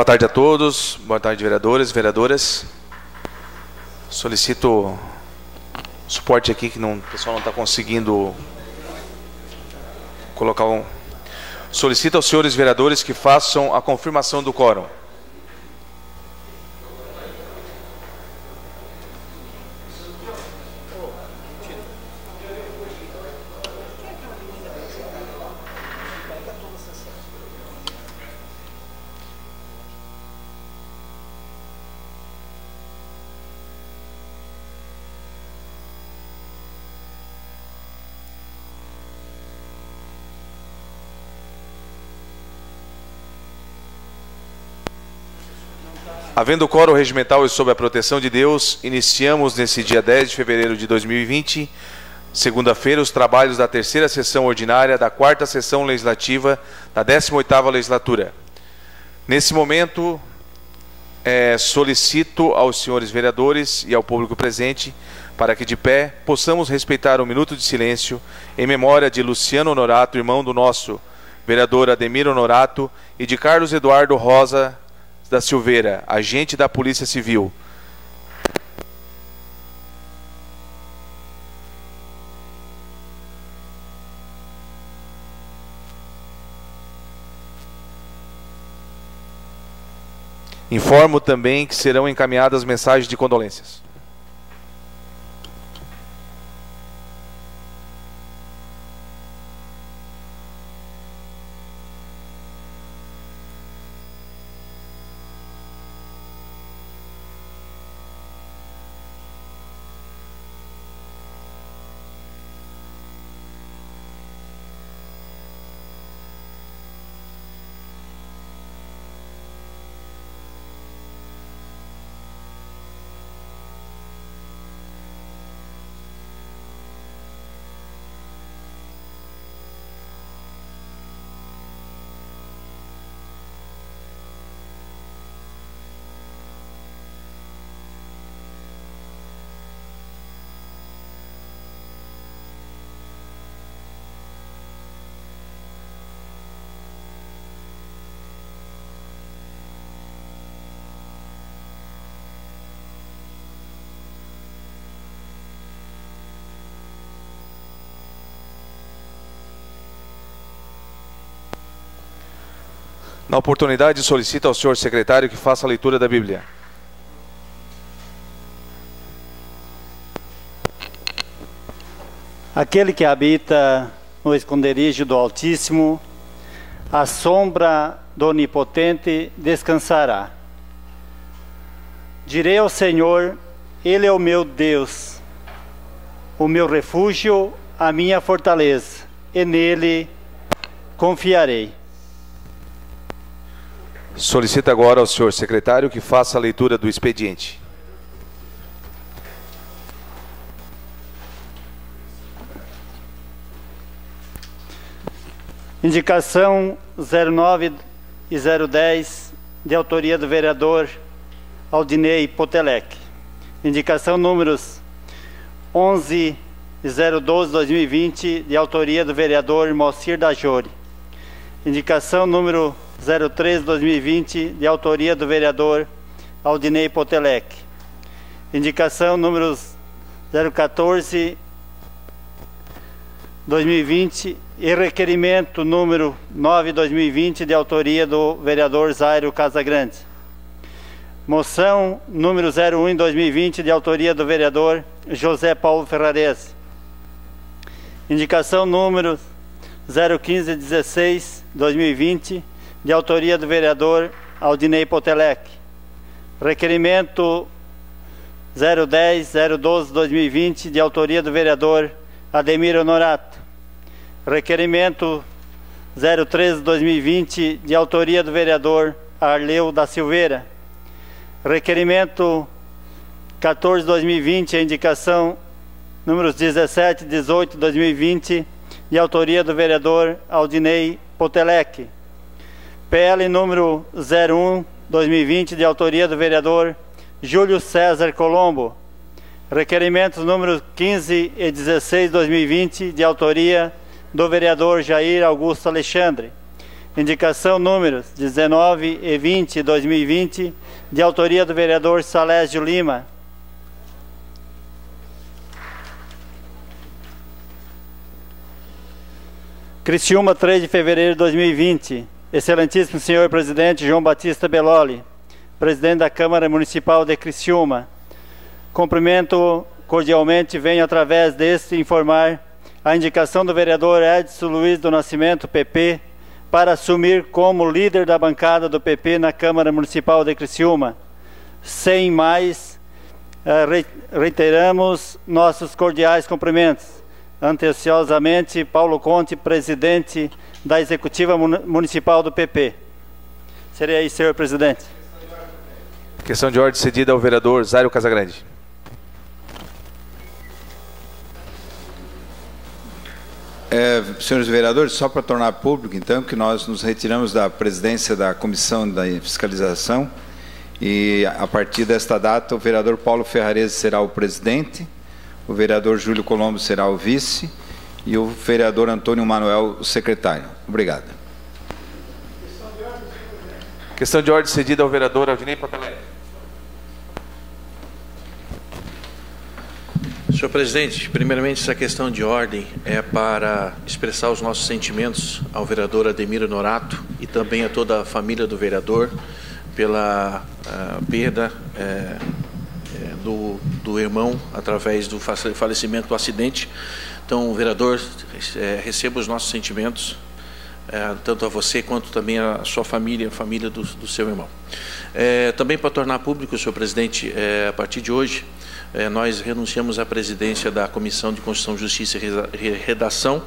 Boa tarde a todos, boa tarde, vereadores, vereadoras. Solicito suporte aqui, que não, o pessoal não está conseguindo colocar um. Solicito aos senhores vereadores que façam a confirmação do quórum. Havendo quórum regimental e sob a proteção de Deus, iniciamos nesse dia 10 de fevereiro de 2020, segunda-feira, os trabalhos da terceira sessão ordinária da quarta sessão legislativa da 18ª legislatura. Nesse momento, é, solicito aos senhores vereadores e ao público presente para que de pé possamos respeitar um minuto de silêncio em memória de Luciano Honorato, irmão do nosso vereador Ademir Honorato, e de Carlos Eduardo Rosa da Silveira, agente da Polícia Civil. Informo também que serão encaminhadas mensagens de condolências. Na oportunidade, solicito ao senhor secretário que faça a leitura da Bíblia. Aquele que habita no esconderijo do Altíssimo, a sombra do Onipotente descansará. Direi ao Senhor, Ele é o meu Deus, o meu refúgio, a minha fortaleza, e nele confiarei. Solicito agora ao senhor secretário que faça a leitura do expediente. Indicação 09 e 010, de autoria do vereador Aldinei Potelec. Indicação números 11 e 012 2020, de autoria do vereador Moacir Dajori. Indicação número 03-2020, de autoria do vereador Aldinei Potelec. Indicação números 014 2020 e requerimento número 9 2020 de autoria do vereador Zairo Casagrande. Moção número 01 2020 de autoria do vereador José Paulo Ferrares. Indicação número 015 16 2020 de autoria do vereador Aldinei Potelec. Requerimento 010-012-2020, de autoria do vereador Ademir Honorato. Requerimento 013-2020, de autoria do vereador Arleu da Silveira. Requerimento 14-2020, a indicação números 17 e 18 2020, de autoria do vereador Aldinei Potelec. PL número 01 2020 de autoria do vereador Júlio César Colombo. Requerimentos números 15 e 16 2020 de autoria do vereador Jair Augusto Alexandre. Indicação números 19 e 20, 2020, de autoria do vereador Salésio Lima. Criciúma, 3 de fevereiro de 2020. Excelentíssimo senhor presidente João Batista Beloli, presidente da Câmara Municipal de Criciúma. Cumprimento cordialmente, venho através deste informar a indicação do vereador Edson Luiz do Nascimento, PP, para assumir como líder da bancada do PP na Câmara Municipal de Criciúma. Sem mais, eh, reiteramos nossos cordiais cumprimentos Anteciosamente, Paulo Conte, presidente da Executiva Municipal do PP. Seria aí, senhor presidente. Questão de ordem cedida ao vereador Zário Casagrande. É, senhores vereadores, só para tornar público, então, que nós nos retiramos da presidência da Comissão da Fiscalização e, a partir desta data, o vereador Paulo Ferrarese será o presidente o vereador Júlio Colombo será o vice e o vereador Antônio Manuel o secretário. Obrigado. Questão de ordem cedida ao vereador Aldinei Patelé. Senhor presidente, primeiramente essa questão de ordem é para expressar os nossos sentimentos ao vereador Ademiro Norato e também a toda a família do vereador pela uh, perda uh, do, do irmão através do falecimento do acidente. Então, vereador, é, receba os nossos sentimentos, é, tanto a você quanto também a sua família, a família do, do seu irmão. É, também para tornar público, senhor presidente, é, a partir de hoje, é, nós renunciamos à presidência da Comissão de Constituição, Justiça e Redação,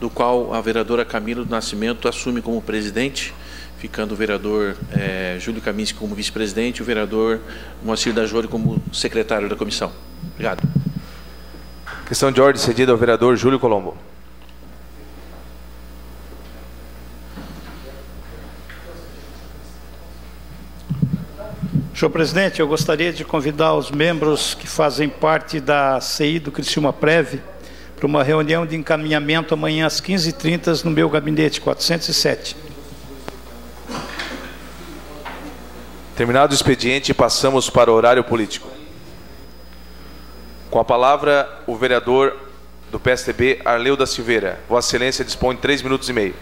do qual a vereadora Camila do Nascimento assume como presidente ficando o vereador é, Júlio Kaminski como vice-presidente e o vereador Moacir Dajori como secretário da comissão. Obrigado. Questão de ordem cedida ao vereador Júlio Colombo. Senhor presidente, eu gostaria de convidar os membros que fazem parte da CI do Criciúma Preve para uma reunião de encaminhamento amanhã às 15h30 no meu gabinete 407. Terminado o expediente, passamos para o horário político. Com a palavra, o vereador do PSDB, Arleu da Silveira. Vossa Excelência dispõe de três minutos e meio.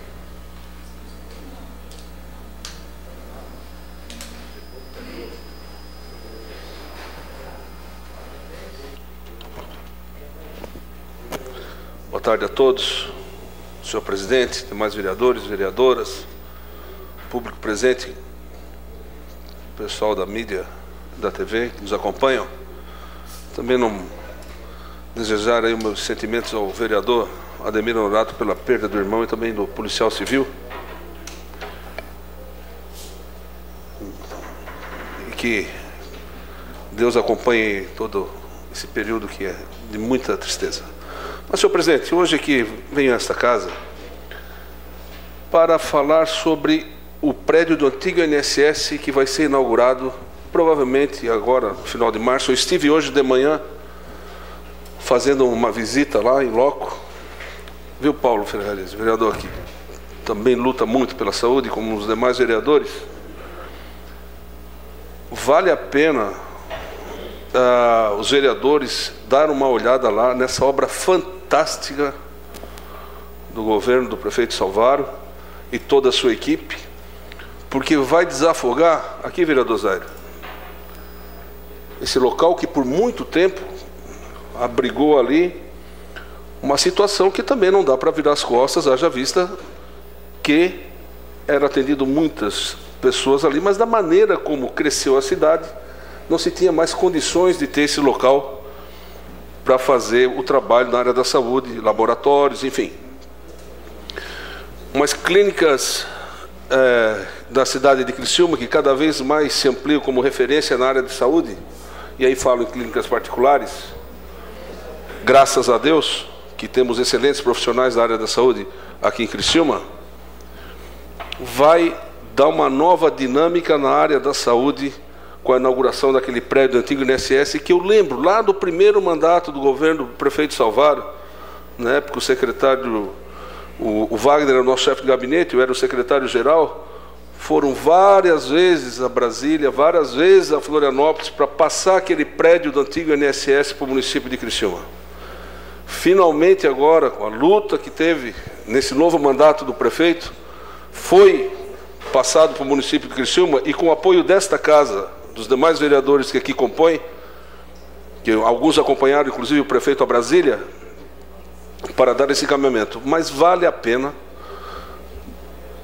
Boa tarde a todos, senhor presidente, demais vereadores, vereadoras, público presente, pessoal da mídia, da TV, que nos acompanham. Também não desejar aí meus sentimentos ao vereador Ademir Honorato pela perda do irmão e também do policial civil. E que Deus acompanhe todo esse período que é de muita tristeza. Mas, senhor presidente, hoje aqui venho a esta casa para falar sobre o prédio do antigo INSS que vai ser inaugurado provavelmente agora, no final de março. Eu estive hoje de manhã fazendo uma visita lá em loco. Viu, Paulo Ferrares, vereador aqui? Também luta muito pela saúde, como os demais vereadores. Vale a pena uh, os vereadores dar uma olhada lá nessa obra fantástica do governo do prefeito Salvaro e toda a sua equipe porque vai desafogar, aqui vereador Zaire, esse local que por muito tempo abrigou ali uma situação que também não dá para virar as costas, haja vista que era atendido muitas pessoas ali, mas da maneira como cresceu a cidade, não se tinha mais condições de ter esse local para fazer o trabalho na área da saúde, laboratórios, enfim. Umas clínicas é, da cidade de Criciúma, que cada vez mais se amplia como referência na área de saúde, e aí falo em clínicas particulares, graças a Deus que temos excelentes profissionais da área da saúde aqui em Criciúma, vai dar uma nova dinâmica na área da saúde com a inauguração daquele prédio do antigo INSS, que eu lembro lá do primeiro mandato do governo do prefeito Salvaro, na época o secretário o, o Wagner era o nosso chefe de gabinete, eu era o secretário-geral, foram várias vezes a Brasília, várias vezes a Florianópolis para passar aquele prédio do antigo INSS para o município de Criciúma. Finalmente agora, com a luta que teve nesse novo mandato do prefeito, foi passado para o município de Criciúma e com o apoio desta casa, dos demais vereadores que aqui compõem, que alguns acompanharam, inclusive o prefeito a Brasília, para dar esse caminhamento. Mas vale a pena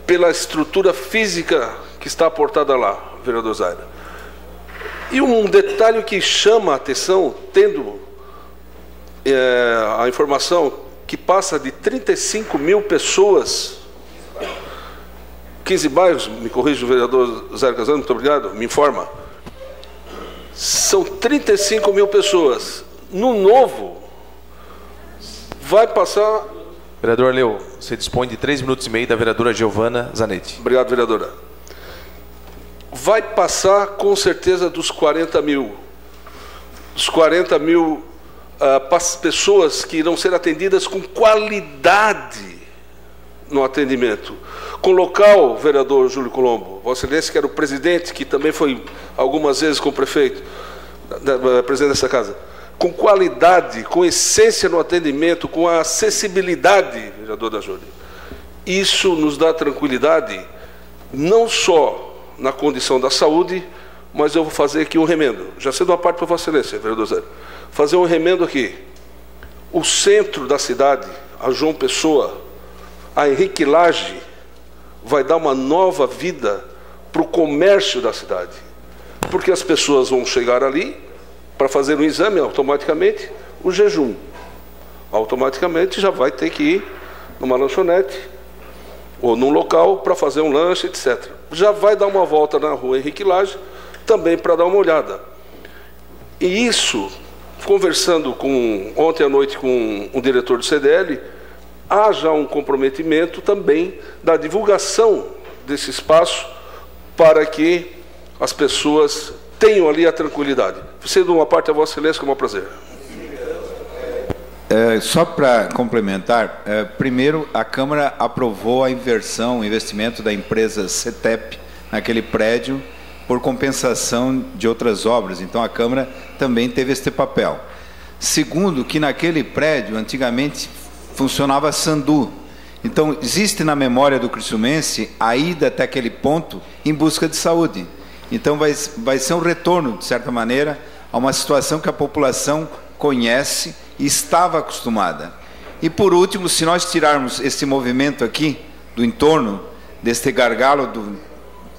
pela estrutura física que está aportada lá, vereador Zaira. E um detalhe que chama a atenção, tendo é, a informação que passa de 35 mil pessoas, 15 bairros, me corrija o vereador Zaira Casano, muito obrigado, me informa. São 35 mil pessoas. No novo, vai passar Vereador Leu, você dispõe de três minutos e meio da vereadora Giovana Zanetti. Obrigado, vereadora. Vai passar com certeza dos 40 mil. Os 40 mil uh, pessoas que irão ser atendidas com qualidade no atendimento. Com local, vereador Júlio Colombo, Vossa Excelência, que era o presidente, que também foi algumas vezes com o prefeito, da, da, presidente dessa casa com qualidade, com essência no atendimento, com acessibilidade, vereador da Júlia. Isso nos dá tranquilidade, não só na condição da saúde, mas eu vou fazer aqui um remendo. Já sendo uma parte para Vossa Excelência, vereador Zé. Fazer um remendo aqui. O centro da cidade, a João Pessoa, a Henrique Lage, vai dar uma nova vida para o comércio da cidade. Porque as pessoas vão chegar ali, para fazer um exame, automaticamente o jejum. Automaticamente já vai ter que ir numa lanchonete ou num local para fazer um lanche, etc. Já vai dar uma volta na rua Henrique Lage também para dar uma olhada. E isso, conversando com ontem à noite com o diretor do CDL, há já um comprometimento também da divulgação desse espaço para que as pessoas tenham ali a tranquilidade. Sendo uma parte a Vossa Excelência, com o maior prazer. É, só para complementar, é, primeiro a Câmara aprovou a inversão, o investimento da empresa CETEP naquele prédio por compensação de outras obras. Então a Câmara também teve este papel. Segundo, que naquele prédio antigamente funcionava Sandu. Então existe na memória do Criciumense a ida até aquele ponto em busca de saúde. Então vai, vai ser um retorno, de certa maneira, a uma situação que a população conhece e estava acostumada. E por último, se nós tirarmos esse movimento aqui do entorno deste gargalo do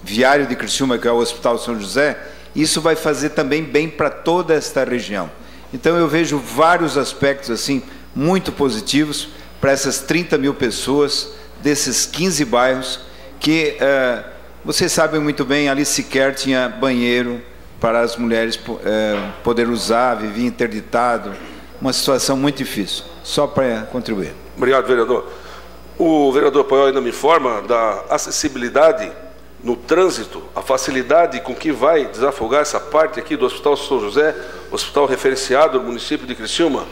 viário de Criciúma, que é o Hospital São José, isso vai fazer também bem para toda esta região. Então eu vejo vários aspectos assim muito positivos para essas 30 mil pessoas desses 15 bairros que uh, vocês sabem muito bem, ali sequer tinha banheiro para as mulheres é, poder usar, vivia interditado, uma situação muito difícil. Só para contribuir. Obrigado, vereador. O vereador Paiol ainda me informa da acessibilidade no trânsito, a facilidade com que vai desafogar essa parte aqui do Hospital São José, hospital referenciado no município de Criciúma,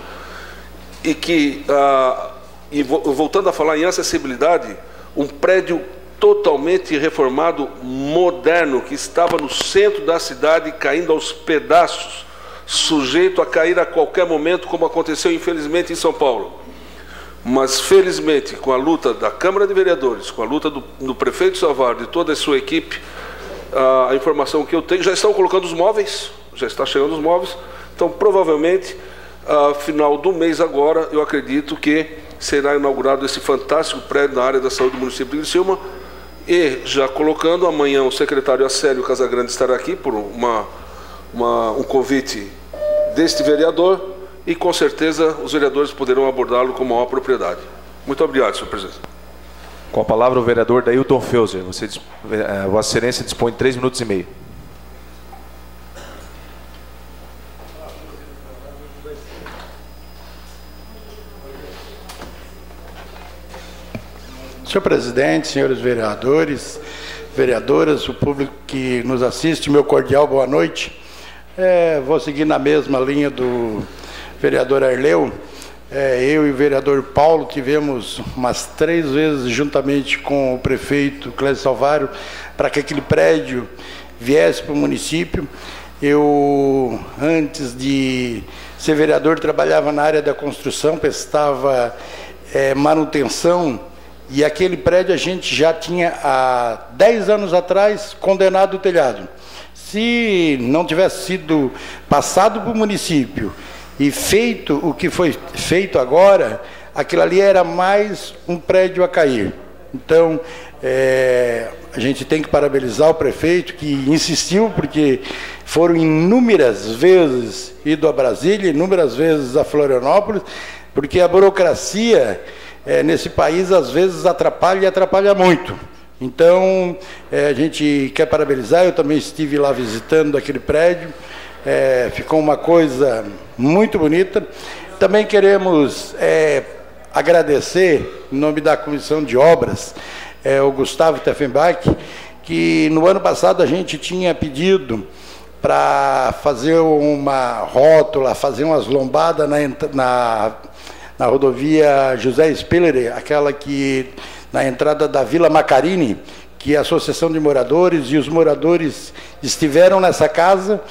e que, ah, e voltando a falar em acessibilidade, um prédio totalmente reformado, moderno, que estava no centro da cidade caindo aos pedaços, sujeito a cair a qualquer momento, como aconteceu infelizmente em São Paulo. Mas felizmente, com a luta da Câmara de Vereadores, com a luta do, do prefeito Salvador e toda a sua equipe, a, informação que eu tenho, já estão colocando os móveis, já está chegando os móveis, então provavelmente, a final do mês agora, eu acredito que será inaugurado esse fantástico prédio na área da saúde do município de Criciúma, e já colocando, amanhã o secretário Acélio Casagrande estará aqui por uma, uma, um convite deste vereador e com certeza os vereadores poderão abordá-lo com maior propriedade. Muito obrigado, senhor presidente. Com a palavra o vereador Dailton Felser. Você, eh, Vossa Excelência dispõe de três minutos e meio. Senhor presidente, senhores vereadores, vereadoras, o público que nos assiste, meu cordial boa noite. É, vou seguir na mesma linha do vereador Arleu. É, eu e o vereador Paulo tivemos umas três vezes juntamente com o prefeito Clésio Salvário para que aquele prédio viesse para o município. Eu, antes de ser vereador, trabalhava na área da construção, prestava é, manutenção e aquele prédio a gente já tinha há 10 anos atrás condenado o telhado. Se não tivesse sido passado para o município e feito o que foi feito agora, aquilo ali era mais um prédio a cair. Então, é, a gente tem que parabenizar o prefeito que insistiu, porque foram inúmeras vezes ido a Brasília, inúmeras vezes a Florianópolis, porque a burocracia é, nesse país às vezes atrapalha e atrapalha muito. Então, é, a gente quer parabenizar, eu também estive lá visitando aquele prédio, é, ficou uma coisa muito bonita. Também queremos é, agradecer, em nome da Comissão de Obras, é, o Gustavo Teffenbach, que no ano passado a gente tinha pedido para fazer uma rótula, fazer umas lombadas na, na, na rodovia José Spiller, aquela que na entrada da Vila Macarini, que a Associação de Moradores, e os moradores estiveram nessa casa,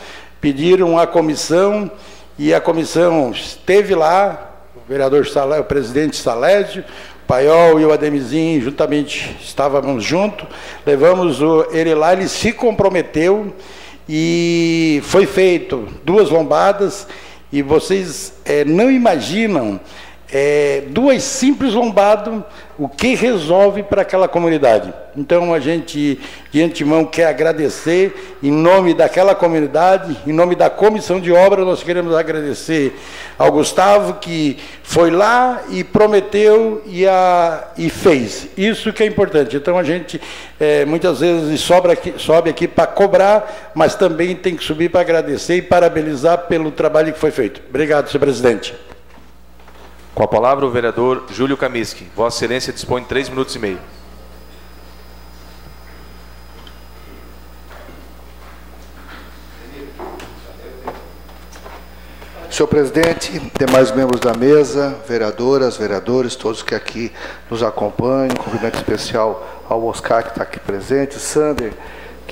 pediram a comissão, e a comissão esteve lá, o vereador Salé, o presidente Salésio, Paiol e o Ademizinho juntamente estávamos juntos, levamos ele lá, ele se comprometeu e foi feito duas lombadas e vocês é, não imaginam é, duas simples lombadas, o que resolve para aquela comunidade. Então a gente, de antemão, quer agradecer em nome daquela comunidade, em nome da comissão de obra, nós queremos agradecer ao Gustavo, que foi lá e prometeu e, a, e fez. Isso que é importante. Então a gente é, muitas vezes sobra aqui, sobe aqui para cobrar, mas também tem que subir para agradecer e parabenizar pelo trabalho que foi feito. Obrigado, senhor presidente. Com a palavra o vereador Júlio Kamiski. Vossa Excelência dispõe de três minutos e meio. Senhor presidente, demais membros da mesa, vereadoras, vereadores, todos que aqui nos acompanham, um cumprimento especial ao Oscar que está aqui presente, Sander,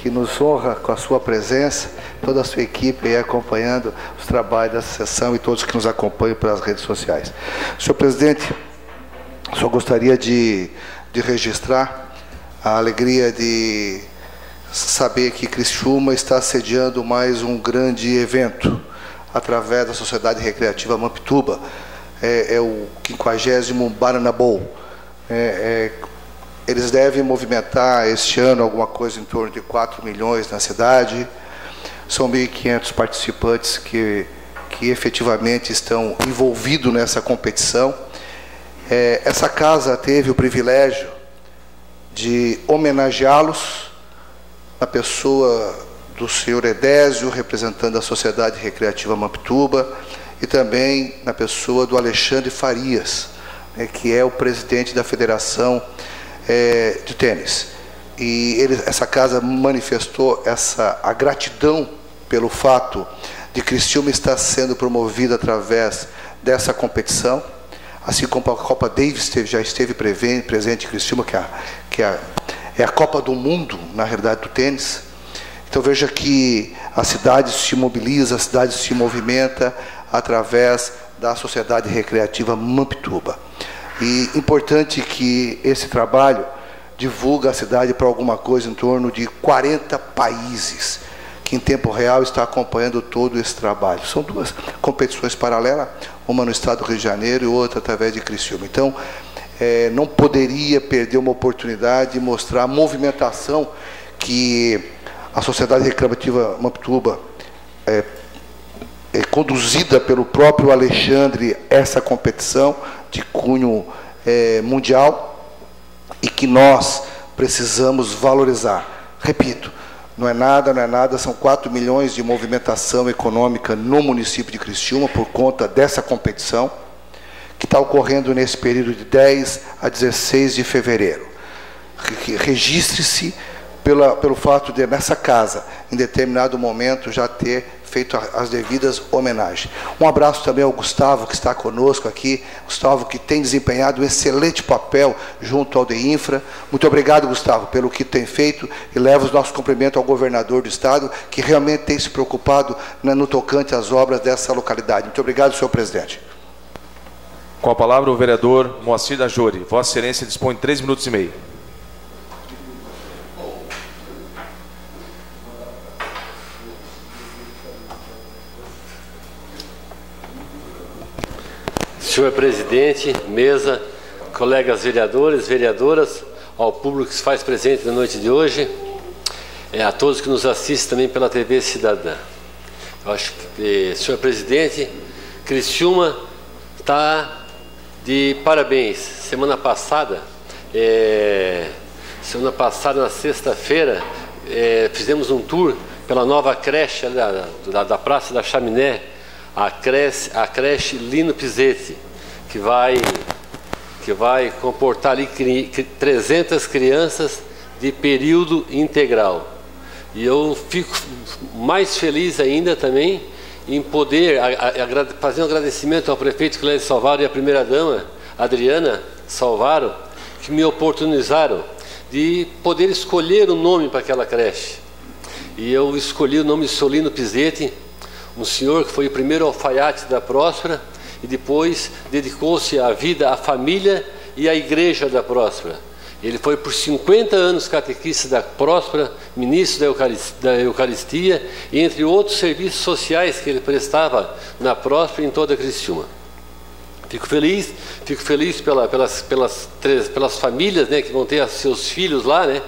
que nos honra com a sua presença, toda a sua equipe aí acompanhando os trabalhos dessa sessão e todos que nos acompanham pelas redes sociais. Senhor presidente, só gostaria de, de registrar a alegria de saber que Criciúma está sediando mais um grande evento através da Sociedade Recreativa Mampituba. É, é o 50 Baranabou. É, é, eles devem movimentar este ano alguma coisa em torno de 4 milhões na cidade. São 1.500 participantes que, que efetivamente estão envolvidos nessa competição. É, essa casa teve o privilégio de homenageá-los na pessoa do senhor Edésio, representando a Sociedade Recreativa Mampituba, e também na pessoa do Alexandre Farias, né, que é o presidente da Federação é, de tênis. E ele, essa casa manifestou essa, a gratidão pelo fato de Criciúma estar sendo promovida através dessa competição, assim como a Copa Davis esteve, já esteve presente em Criciúma, que, é a, que é, é a Copa do Mundo, na realidade, do tênis. Então veja que a cidade se mobiliza, a cidade se movimenta através da Sociedade Recreativa Mampituba. E importante que esse trabalho divulga a cidade para alguma coisa em torno de 40 países que em tempo real está acompanhando todo esse trabalho. São duas competições paralelas, uma no estado do Rio de Janeiro e outra através de Criciúma. Então, é, não poderia perder uma oportunidade de mostrar a movimentação que a Sociedade Recreativa Mamptuba é, é conduzida pelo próprio Alexandre essa competição de cunho é, mundial e que nós precisamos valorizar. Repito, não é nada, não é nada, são 4 milhões de movimentação econômica no município de Criciúma por conta dessa competição, que está ocorrendo nesse período de 10 a 16 de fevereiro. Registre-se pelo fato de, nessa casa, em determinado momento, já ter feito as devidas homenagens. Um abraço também ao Gustavo, que está conosco aqui. Gustavo, que tem desempenhado um excelente papel junto ao DEINFRA. Muito obrigado, Gustavo, pelo que tem feito e leva os nossos cumprimentos ao governador do Estado, que realmente tem se preocupado no tocante às obras dessa localidade. Muito obrigado, senhor presidente. Com a palavra, o vereador Moacir da Jori. Vossa Excelência dispõe de três minutos e meio. Senhor presidente, mesa, colegas vereadores, vereadoras, ao público que se faz presente na noite de hoje, é, a todos que nos assistem também pela TV Cidadã. Eu acho que, eh, senhor presidente, Criciúma está de parabéns. Semana passada, é, semana passada, na sexta-feira, é, fizemos um tour pela nova creche da, da, da Praça da Chaminé, a creche, a creche Lino Pizetti que vai, que vai comportar ali 300 crianças de período integral. E eu fico mais feliz ainda também em poder fazer um agradecimento ao prefeito Clédio Salvaro e à primeira-dama, Adriana Salvaro, que me oportunizaram de poder escolher o um nome para aquela creche. E eu escolhi o nome Solino Pizetti, um senhor que foi o primeiro alfaiate da Próspera, e depois dedicou-se à vida, à família e à igreja da Próspera. Ele foi por 50 anos catequista da Próspera, ministro da Eucaristia, da Eucaristia, e entre outros serviços sociais que ele prestava na Próspera em toda a Criciúma. Fico feliz, fico feliz pela, pelas, pelas, pelas famílias né, que vão ter seus filhos lá. Né?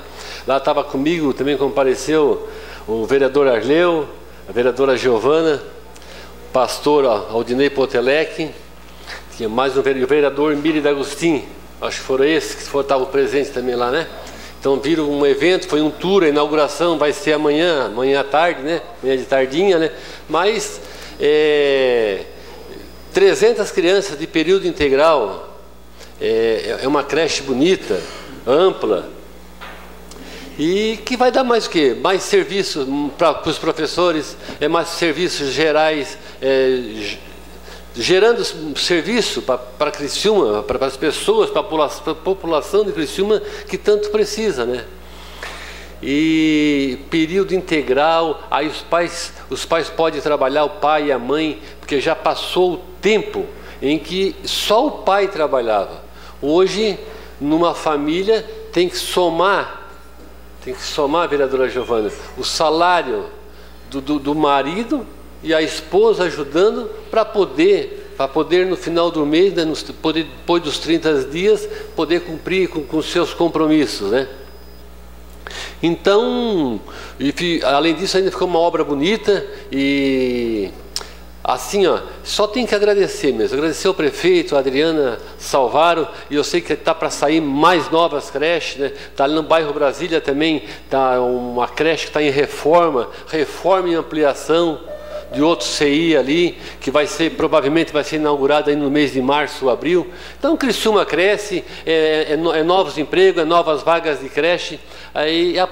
Lá estava comigo, também compareceu o vereador Arleu, a vereadora Giovana, pastor Aldinei Potelec, tinha mais um vereador Miri D'Agostin, acho que foram esses que estavam presentes também lá, né? Então viram um evento, foi um tour, a inauguração vai ser amanhã, amanhã à tarde, né? Amanhã de tardinha, né? Mas é, 300 crianças de período integral, é, é uma creche bonita, ampla, e que vai dar mais o quê? Mais serviço para os professores, é mais serviços gerais, é, gerando serviço para Criciúma, para as pessoas, para a população de Criciúma que tanto precisa, né? E período integral, aí os pais, os pais podem trabalhar, o pai e a mãe, porque já passou o tempo em que só o pai trabalhava. Hoje, numa família, tem que somar tem que somar, vereadora Giovana, o salário do, do, do marido e a esposa ajudando para poder, para poder no final do mês, né, poder, depois dos 30 dias, poder cumprir com, com seus compromissos, né? Então, e, além disso, ainda ficou uma obra bonita e Assim, ó, só tem que agradecer mesmo. Agradecer ao prefeito, a Adriana Salvaro, e eu sei que está para sair mais novas creches, né? Está ali no bairro Brasília também, está uma creche que está em reforma, reforma e ampliação de outro CI ali, que vai ser, provavelmente vai ser inaugurado aí no mês de março abril. Então, Criciúma cresce, é, é, é novos empregos, é novas vagas de creche, aí a,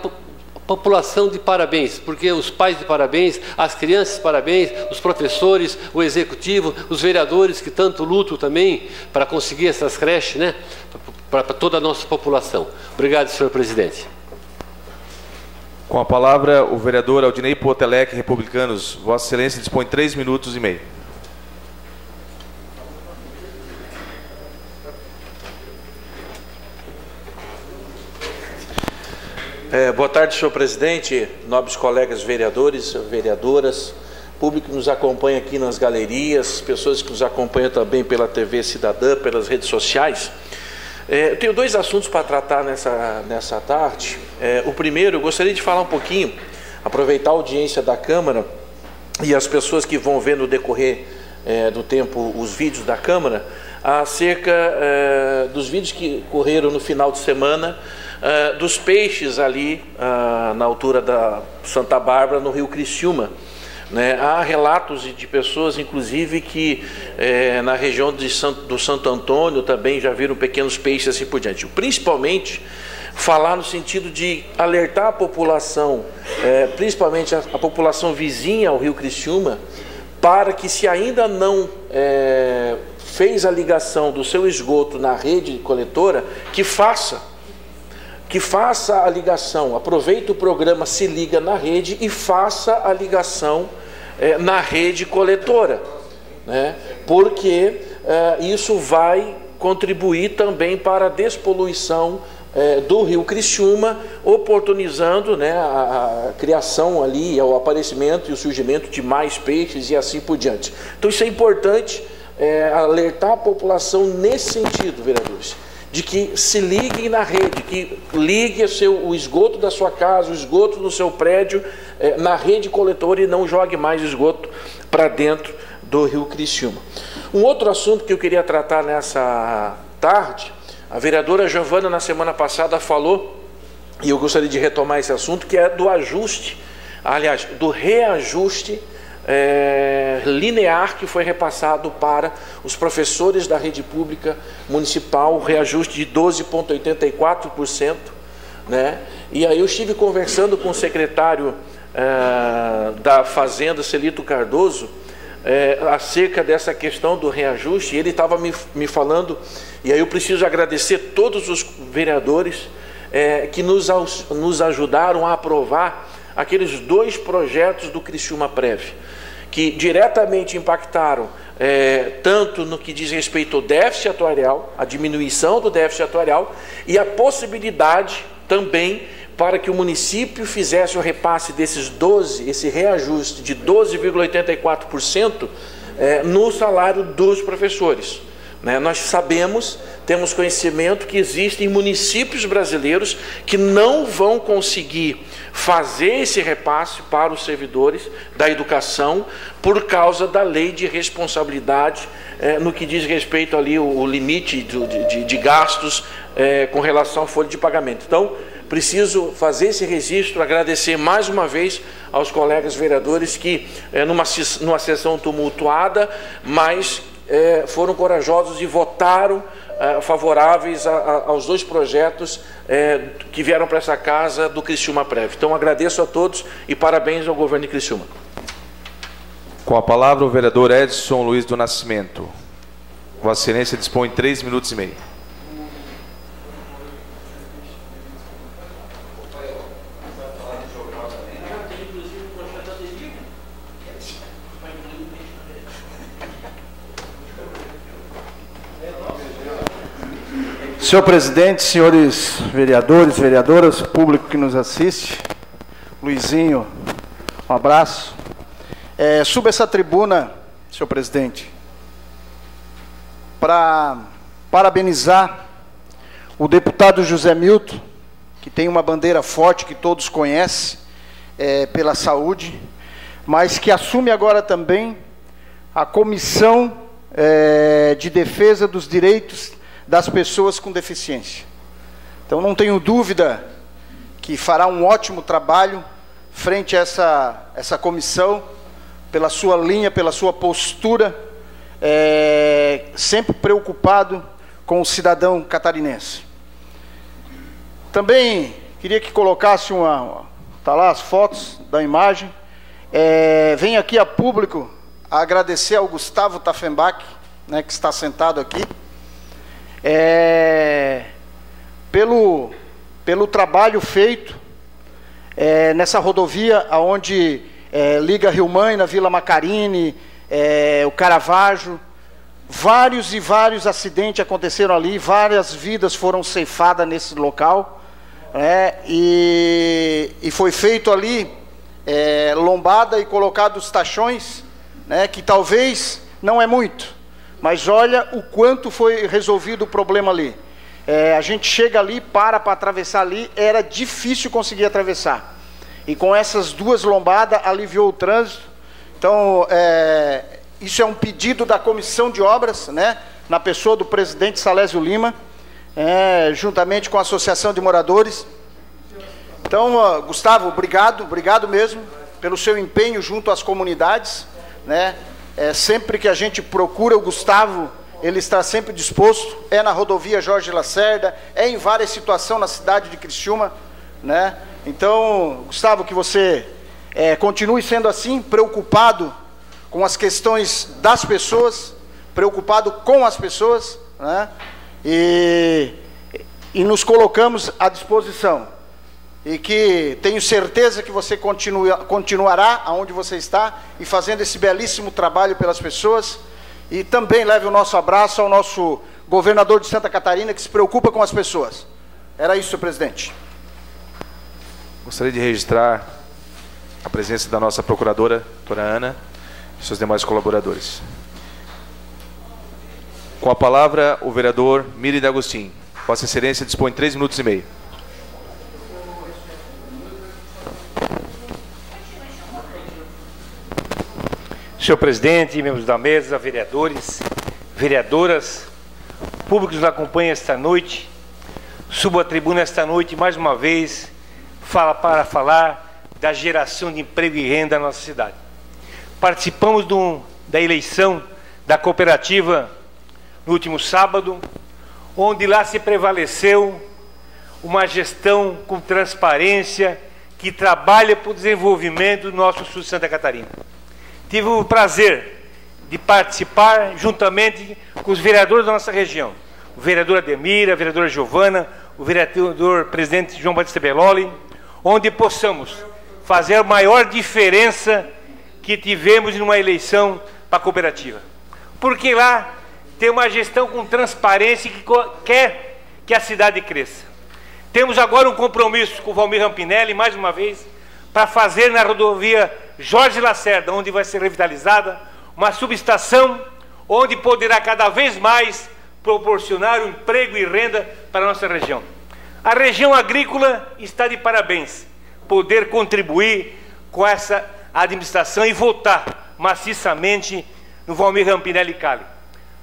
população de parabéns, porque os pais de parabéns, as crianças de parabéns, os professores, o executivo, os vereadores que tanto lutam também para conseguir essas creches, né? Para toda a nossa população. Obrigado, senhor presidente. Com a palavra, o vereador Aldinei Potelec, republicanos. Vossa Excelência dispõe três minutos e meio. É, boa tarde, senhor presidente, nobres colegas vereadores, vereadoras, público que nos acompanha aqui nas galerias, pessoas que nos acompanham também pela TV Cidadã, pelas redes sociais. É, eu tenho dois assuntos para tratar nessa, nessa tarde. É, o primeiro, eu gostaria de falar um pouquinho, aproveitar a audiência da Câmara e as pessoas que vão ver no decorrer é, do tempo os vídeos da Câmara, acerca é, dos vídeos que correram no final de semana uh, dos peixes ali uh, na altura da Santa Bárbara, no rio Criciúma, Né? Há relatos de pessoas, inclusive, que é, na região de Santo, do Santo Antônio também já viram pequenos peixes assim por diante. Principalmente falar no sentido de alertar a população, é, principalmente a, a, população vizinha ao Rio Criciúma, para que se ainda não fez a ligação do seu esgoto na rede coletora, que faça. Que faça a ligação, aproveite o programa Se Liga na Rede e faça a ligação é, na rede coletora, né? porque é, isso vai contribuir também para a despoluição é, do rio Criciúma, oportunizando né, a, a, criação ali, o aparecimento e o surgimento de mais peixes e assim por diante. Então isso é importante é, alertar a população nesse sentido, vereadores, de que se liguem na rede, que ligue o, seu, o esgoto da sua casa, o esgoto do seu prédio é, na rede coletora e não jogue mais esgoto para dentro do Rio Criciúma. Um outro assunto que eu queria tratar nessa tarde, a vereadora Giovana na semana passada falou, e eu gostaria de retomar esse assunto, que é do ajuste, aliás, do reajuste é, linear que foi repassado para os professores da rede pública municipal, reajuste de 12,84%. Né? E aí eu estive conversando com o secretário é, da Fazenda, Celito Cardoso, é, acerca dessa questão do reajuste, e ele estava me, me falando, e aí eu preciso agradecer todos os vereadores é, que nos, nos ajudaram a aprovar aqueles dois projetos do Criciúma Prev que diretamente impactaram é, tanto no que diz respeito ao déficit atuarial, a diminuição do déficit atuarial e a possibilidade também para que o município fizesse o repasse desses 12, esse reajuste de 12,84% é, no salário dos professores. Né? Nós sabemos, temos conhecimento que existem municípios brasileiros que não vão conseguir fazer esse repasse para os servidores da educação por causa da lei de responsabilidade é, no que diz respeito ali o, o limite de, de, de gastos é, com relação à folha de pagamento. Então, preciso fazer esse registro, agradecer mais uma vez aos colegas vereadores que, é, numa, numa sessão tumultuada, mas é, foram corajosos e votaram é, favoráveis a, a, aos dois projetos é, que vieram para essa casa do Criciúma Prévio. Então agradeço a todos e parabéns ao governo de Criciúma. Com a palavra o vereador Edson Luiz do Nascimento. Vossa Excelência dispõe três minutos e meio. Senhor presidente, senhores vereadores, vereadoras, público que nos assiste, Luizinho, um abraço. É, subo essa tribuna, senhor presidente, para parabenizar o deputado José Milton, que tem uma bandeira forte que todos conhecem, é, pela saúde, mas que assume agora também a comissão é, de defesa dos direitos das pessoas com deficiência. Então não tenho dúvida que fará um ótimo trabalho frente a essa, essa comissão, pela sua linha, pela sua postura, é, sempre preocupado com o cidadão catarinense. Também queria que colocasse uma. Está lá as fotos da imagem. É, venho aqui a público agradecer ao Gustavo Tafenbach, né, que está sentado aqui é, pelo, pelo trabalho feito é, nessa rodovia onde é, liga Rio Mãe, na Vila Macarini, é, o Caravaggio. Vários e vários acidentes aconteceram ali, várias vidas foram ceifadas nesse local. Né, e, e foi feito ali é, lombada e colocado os tachões, né, que talvez não é muito, mas olha o quanto foi resolvido o problema ali. É, a gente chega ali, para para atravessar ali, era difícil conseguir atravessar. E com essas duas lombadas aliviou o trânsito. Então, é, isso é um pedido da comissão de obras, né, na pessoa do presidente Salésio Lima, é, juntamente com a associação de moradores. Então, Gustavo, obrigado, obrigado mesmo. pelo seu empenho junto às comunidades, né? É, sempre que a gente procura o Gustavo, ele está sempre disposto. É na rodovia Jorge Lacerda, é em várias situações na cidade de Criciúma, né? Então, Gustavo, que você é, continue sendo assim, preocupado com as questões das pessoas, preocupado com as pessoas, né? E, e nos colocamos à disposição. E que tenho certeza que você continua, continuará aonde você está e fazendo esse belíssimo trabalho pelas pessoas. E também leve o nosso abraço ao nosso governador de Santa Catarina, que se preocupa com as pessoas. Era isso, senhor presidente. Gostaria de registrar a presença da nossa procuradora, doutora Ana, e seus demais colaboradores. Com a palavra, o vereador Miri Agostinho. Vossa Excelência dispõe de três minutos e meio. Senhor presidente, membros da mesa, vereadores, vereadoras, público que nos acompanha esta noite, subo à tribuna esta noite mais uma vez fala para falar da geração de emprego e renda na nossa cidade. Participamos do, da eleição da cooperativa no último sábado, onde lá se prevaleceu uma gestão com transparência que trabalha para o desenvolvimento do nosso sul de Santa Catarina. Tive o prazer de participar juntamente com os vereadores da nossa região, o vereador Ademir, a vereadora Giovana, o vereador presidente João Batista Belloli, onde possamos fazer a maior diferença que tivemos numa eleição para a cooperativa. Porque lá tem uma gestão com transparência que quer que a cidade cresça. Temos agora um compromisso com o Valmir Rampinelli, mais uma vez, para fazer na rodovia Jorge Lacerda, onde vai ser revitalizada, uma subestação onde poderá cada vez mais proporcionar um emprego e renda para a nossa região. A região agrícola está de parabéns, poder contribuir com essa administração e votar maciçamente no Valmir Rampinelli Cali.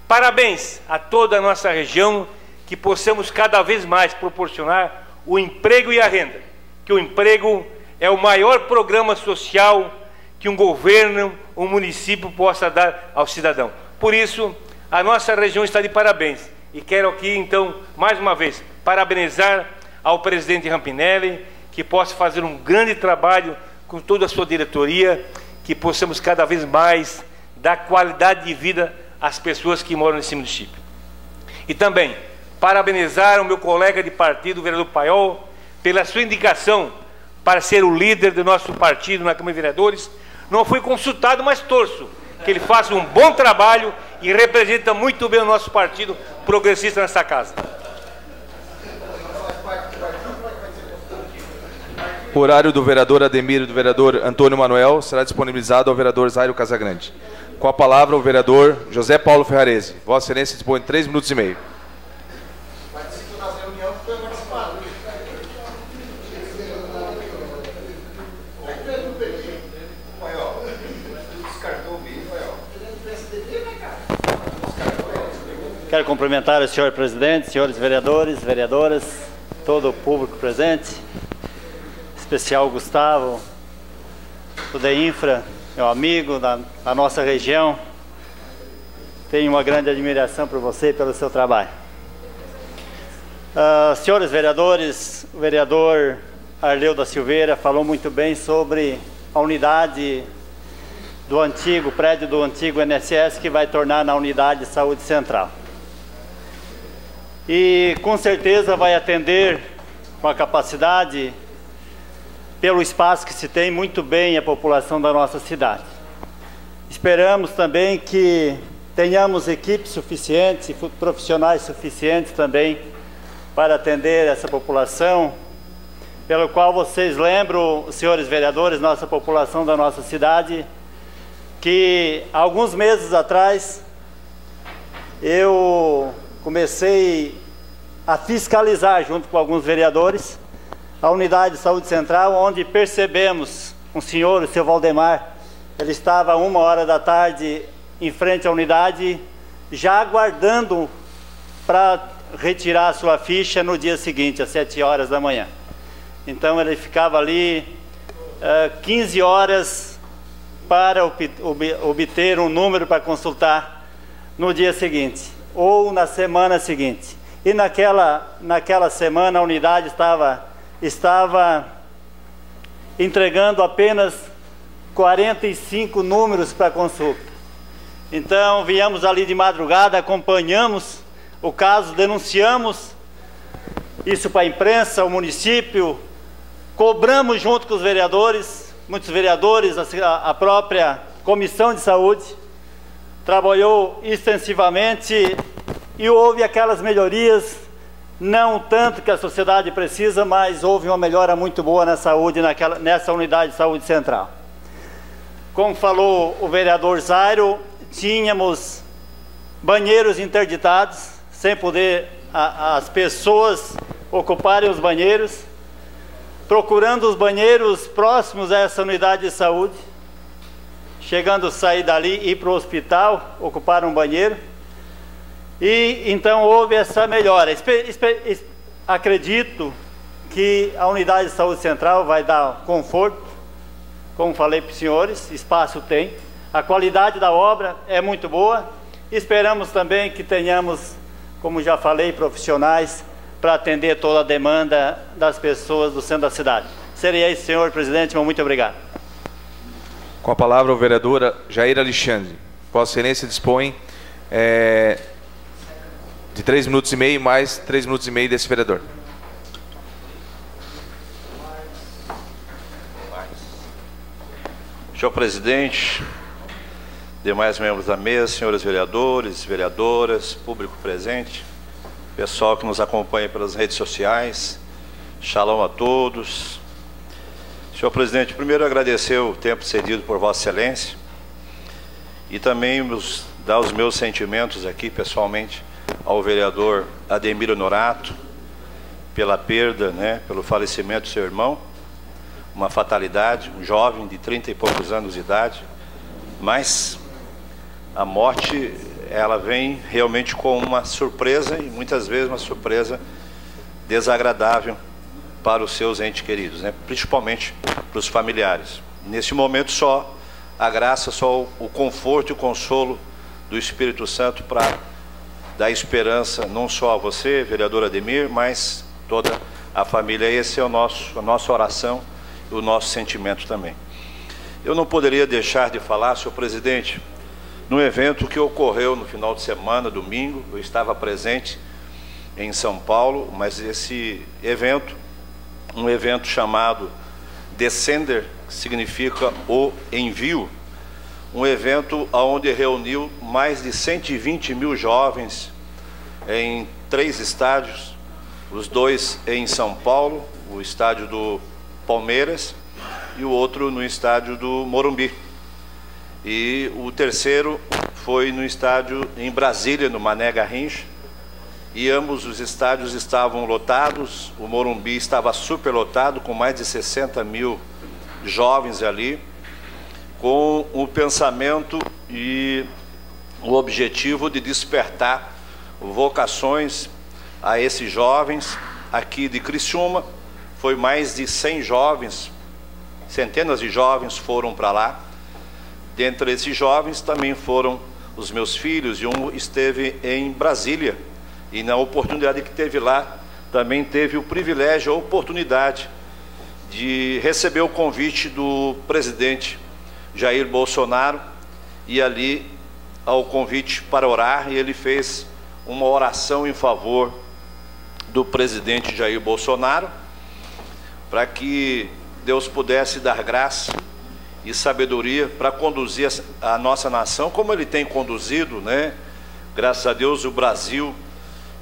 Parabéns a toda a nossa região, que possamos cada vez mais proporcionar o emprego e a renda, que o emprego é o maior programa social que um governo, um município possa dar ao cidadão. Por isso, a nossa região está de parabéns. E quero aqui, então, mais uma vez, parabenizar ao presidente Rampinelli, que possa fazer um grande trabalho com toda a sua diretoria, que possamos cada vez mais dar qualidade de vida às pessoas que moram nesse município. E também parabenizar o meu colega de partido, o vereador Paiol, pela sua indicação para ser o líder do nosso partido na Câmara de Vereadores. Não fui consultado, mas torço que ele faça um bom trabalho e representa muito bem o nosso partido progressista nessa casa. O horário do vereador Ademir e do vereador Antônio Manuel será disponibilizado ao vereador Zairo Casagrande. Com a palavra, o vereador José Paulo Ferrarese. Vossa Excelência dispõe de três minutos e meio. Quero cumprimentar o senhor presidente, senhores vereadores, vereadoras, todo o público presente, especial Gustavo, o da Infra, meu amigo da, da nossa região. Tenho uma grande admiração por você e pelo seu trabalho. Uh, senhores vereadores, o vereador Arleu da Silveira falou muito bem sobre a unidade do antigo prédio do antigo NSS que vai tornar na unidade de saúde central e com certeza vai atender com a capacidade, pelo espaço que se tem, muito bem a população da nossa cidade. Esperamos também que tenhamos equipes suficientes e profissionais suficientes também para atender essa população, pelo qual vocês lembram, senhores vereadores, nossa população da nossa cidade, que alguns meses atrás eu comecei a fiscalizar, junto com alguns vereadores, a unidade de saúde central, onde percebemos um senhor, o seu Valdemar, ele estava uma hora da tarde em frente à unidade, já aguardando para retirar sua ficha no dia seguinte, às sete horas da manhã. Então ele ficava ali 15 horas para obter um número para consultar no dia seguinte ou na semana seguinte. E naquela, naquela semana a unidade estava, estava entregando apenas 45 números para consulta. Então viemos ali de madrugada, acompanhamos o caso, denunciamos isso para a imprensa, o município, cobramos junto com os vereadores, muitos vereadores, a própria comissão de saúde trabalhou extensivamente e houve aquelas melhorias, não tanto que a sociedade precisa, mas houve uma melhora muito boa na saúde naquela, nessa unidade de saúde central. Como falou o vereador Zairo, tínhamos banheiros interditados, sem poder a, as pessoas ocuparem os banheiros, procurando os banheiros próximos a essa unidade de saúde, chegando sair dali ir para o hospital, ocupar um banheiro. E então houve essa melhora. Acredito que a unidade de saúde central vai dar conforto, como falei para os senhores, espaço tem. A qualidade da obra é muito boa. Esperamos também que tenhamos, como já falei, profissionais para atender toda a demanda das pessoas do centro da cidade. Seria isso, senhor presidente. Muito obrigado. Com a palavra o vereador Jair Alexandre. Vossa Excelência dispõe é, de três minutos e meio, mais três minutos e meio desse vereador. Senhor presidente, demais membros da mesa, senhores vereadores, vereadoras, público presente, pessoal que nos acompanha pelas redes sociais, shalom a todos. Senhor presidente, primeiro agradecer o tempo cedido por Vossa Excelência e também os, dar os meus sentimentos aqui pessoalmente ao vereador Ademir Honorato pela perda, né, pelo falecimento do seu irmão, uma fatalidade, um jovem de 30 e poucos anos de idade, mas a morte ela vem realmente com uma surpresa e muitas vezes uma surpresa desagradável para os seus entes queridos, né? principalmente para os familiares. Neste momento só a graça, só o conforto e o consolo do Espírito Santo para dar esperança não só a você, vereador Ademir, mas toda a família. Esse é o nosso, a nossa oração e o nosso sentimento também. Eu não poderia deixar de falar, senhor presidente, num evento que ocorreu no final de semana, domingo, eu estava presente em São Paulo, mas esse evento, um evento chamado Descender, que significa o envio, um evento onde reuniu mais de 120 mil jovens em três estádios, os dois em São Paulo, o estádio do Palmeiras e o outro no estádio do Morumbi. E o terceiro foi no estádio em Brasília, no Mané Garrincha. E ambos os estádios estavam lotados. O Morumbi estava superlotado, com mais de 60 mil jovens ali, com o pensamento e o objetivo de despertar vocações a esses jovens aqui de Criciúma. Foi mais de 100 jovens, centenas de jovens foram para lá Dentre esses jovens também foram os meus filhos, e um esteve em Brasília. E na oportunidade que teve lá, também teve o privilégio, a oportunidade de receber o convite do presidente Jair Bolsonaro e ali ao convite para orar, e ele fez uma oração em favor do presidente Jair Bolsonaro, para que Deus pudesse dar graça e sabedoria para conduzir a nossa nação, como ele tem conduzido, né? Graças a Deus o Brasil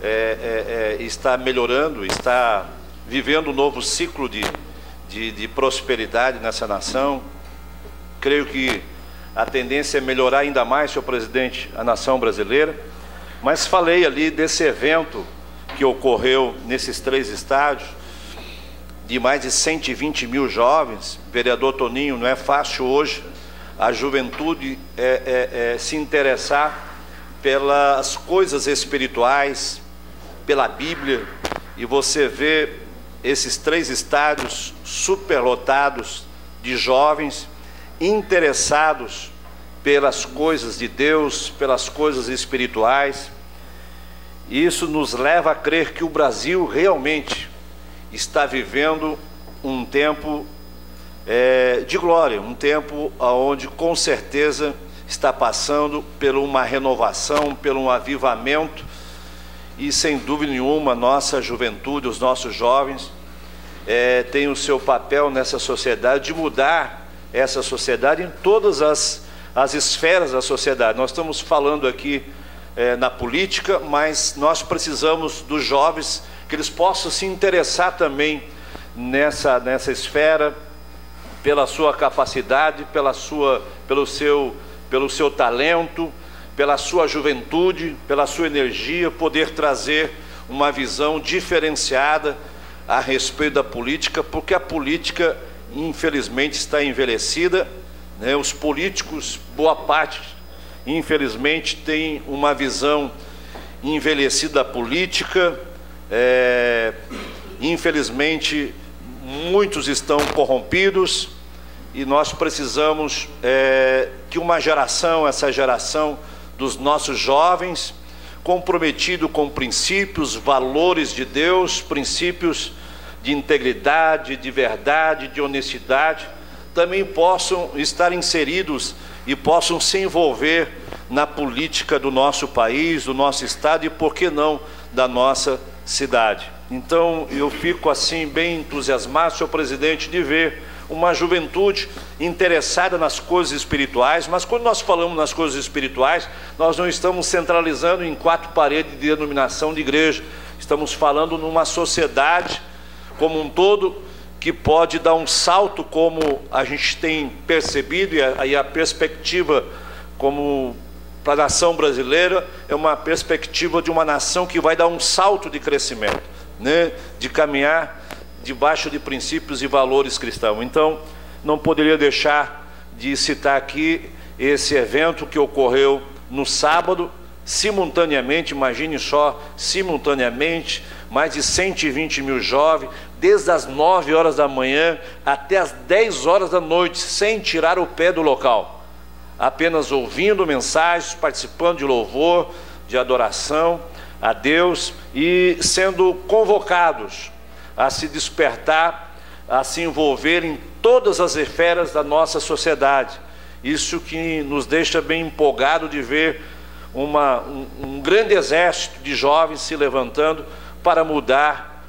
é, é, é, está melhorando, está vivendo um novo ciclo de, de, de prosperidade nessa nação. Creio que a tendência é melhorar ainda mais, senhor presidente, a nação brasileira. Mas falei ali desse evento que ocorreu nesses três estádios de mais de 120 mil jovens, vereador Toninho, não é fácil hoje a juventude é, é, é, se interessar pelas coisas espirituais, pela Bíblia, e você vê esses três estádios superlotados de jovens interessados pelas coisas de Deus, pelas coisas espirituais. Isso nos leva a crer que o Brasil realmente está vivendo um tempo é, de glória, um tempo onde com certeza está passando por uma renovação, por um avivamento e sem dúvida nenhuma nossa juventude, os nossos jovens é, têm o seu papel nessa sociedade de mudar essa sociedade em todas as, as esferas da sociedade. Nós estamos falando aqui é, na política, mas nós precisamos dos jovens que eles possam se interessar também nessa, nessa esfera, pela sua capacidade, pela sua, pelo, seu, pelo seu talento, pela sua juventude, pela sua energia, poder trazer uma visão diferenciada a respeito da política, porque a política, infelizmente, está envelhecida. Né? Os políticos, boa parte, infelizmente, tem uma visão envelhecida da política. É, infelizmente, muitos estão corrompidos e nós precisamos é, que uma geração, essa geração dos nossos jovens, comprometido com princípios, valores de Deus, princípios de integridade, de verdade, de honestidade, também possam estar inseridos e possam se envolver na política do nosso país, do nosso estado e, por que não, da nossa cidade. Então, eu fico assim bem entusiasmado, senhor presidente, de ver uma juventude interessada nas coisas espirituais, mas quando nós falamos nas coisas espirituais, nós não estamos centralizando em quatro paredes de denominação de igreja, estamos falando numa sociedade como um todo que pode dar um salto, como a gente tem percebido, e a, a perspectiva como para a nação brasileira é uma perspectiva de uma nação que vai dar um salto de crescimento, né? de caminhar debaixo de princípios e valores cristãos. Então, não poderia deixar de citar aqui esse evento que ocorreu no sábado, simultaneamente, imagine só, simultaneamente, mais de 120 mil jovens, desde as 9 horas da manhã até as 10 horas da noite, sem tirar o pé do local, apenas ouvindo mensagens, participando de louvor, de adoração a Deus e sendo convocados a se despertar, a se envolver em todas as esferas da nossa sociedade. Isso que nos deixa bem empolgado de ver uma, um, um grande exército de jovens se levantando para mudar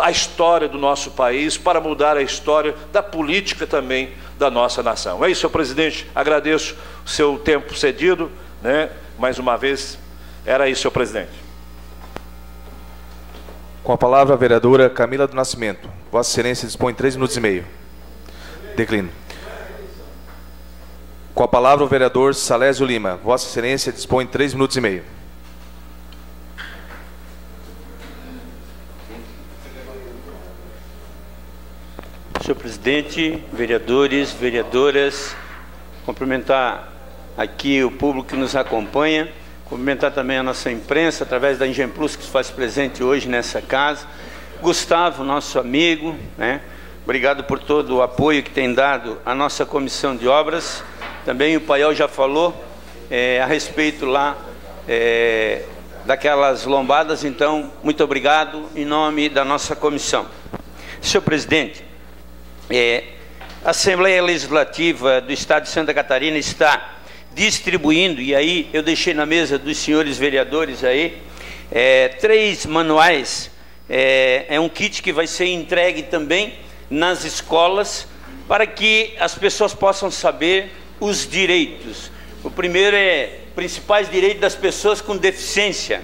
a história do nosso país, para mudar a história da política também da nossa nação. É isso, senhor presidente. Agradeço o seu tempo cedido, né? Mais uma vez, era isso, senhor presidente. Com a palavra a vereadora Camila do Nascimento. Vossa Excelência dispõe três minutos e meio. Declino. Com a palavra o vereador Salésio Lima. Vossa Excelência dispõe três minutos e meio. Senhor presidente, vereadores, vereadoras, cumprimentar aqui o público que nos acompanha Cumprimentar também a nossa imprensa, através da Engen Plus, que se faz presente hoje nessa casa. Gustavo, nosso amigo, né? Obrigado por todo o apoio que tem dado à nossa comissão de obras. Também o Paiol já falou é, a respeito lá é, daquelas lombadas, então, muito obrigado em nome da nossa comissão. Senhor presidente, é, a Assembleia Legislativa do Estado de Santa Catarina está distribuindo, e aí eu deixei na mesa dos senhores vereadores aí, é, três manuais. É, é um kit que vai ser entregue também nas escolas para que as pessoas possam saber os direitos. O primeiro é principais direitos das pessoas com deficiência.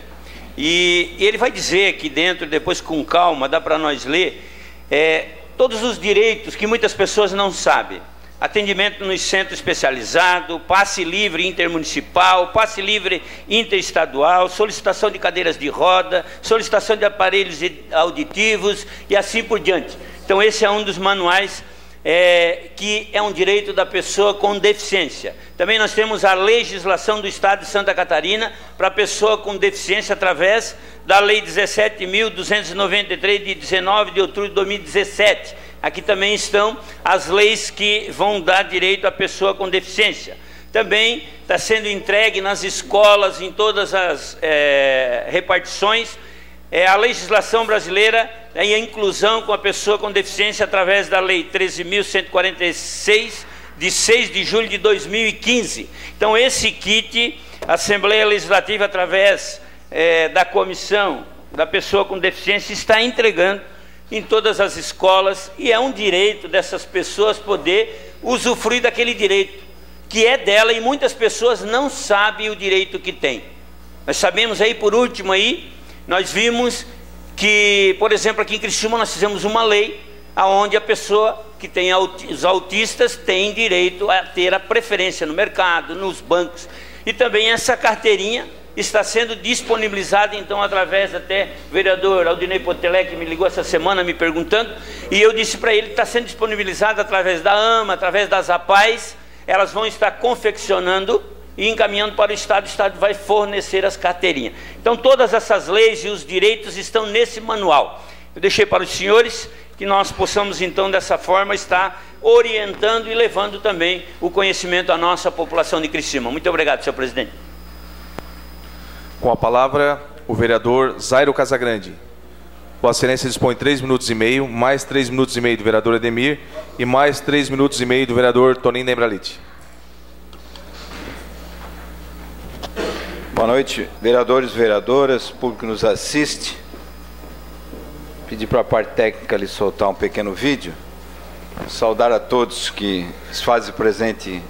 E, e ele vai dizer aqui dentro, depois com calma, dá para nós ler, é, todos os direitos que muitas pessoas não sabem atendimento no centro especializado, passe livre intermunicipal, passe livre interestadual, solicitação de cadeiras de roda, solicitação de aparelhos auditivos e assim por diante. Então, esse é um dos manuais é, que é um direito da pessoa com deficiência. Também nós temos a legislação do Estado de Santa Catarina para a pessoa com deficiência através da Lei 17.293 de 19 de outubro de 2017 aqui também estão as leis que vão dar direito à pessoa com deficiência. Também está sendo entregue nas escolas, em todas as é, repartições, é, a legislação brasileira e a inclusão com a pessoa com deficiência através da Lei 13.146, de 6 de julho de 2015. Então, esse kit, a Assembleia Legislativa, através é, da comissão da pessoa com deficiência, está entregando em todas as escolas e é um direito dessas pessoas poder usufruir daquele direito que é dela e muitas pessoas não sabem o direito que tem. Nós sabemos aí, por último aí, nós vimos que, por exemplo, aqui em Criciúma nós fizemos uma lei aonde a pessoa que tem os autistas tem direito a ter a preferência no mercado, nos bancos. E também essa carteirinha está sendo disponibilizada, então, através até vereador Aldinei Potelec me ligou essa semana me perguntando, e eu disse para ele que está sendo disponibilizada através da AMA, através das APAES, elas vão estar confeccionando e encaminhando para o Estado, o Estado vai fornecer as carteirinhas. Então, todas essas leis e os direitos estão nesse manual. Eu deixei para os senhores que nós possamos, então, dessa forma, estar orientando e levando também o conhecimento à nossa população de Criciúma. Muito obrigado, senhor presidente. Com a palavra, o vereador Zairo Casagrande. Vossa Excelência dispõe três minutos e meio, mais três minutos e meio do vereador Edemir e mais três minutos e meio do vereador Toninho Dembralite. Boa noite, vereadores, vereadoras, público que nos assiste. Pedir para a parte técnica lhe soltar um pequeno vídeo. Saudar a todos que se fazem presente,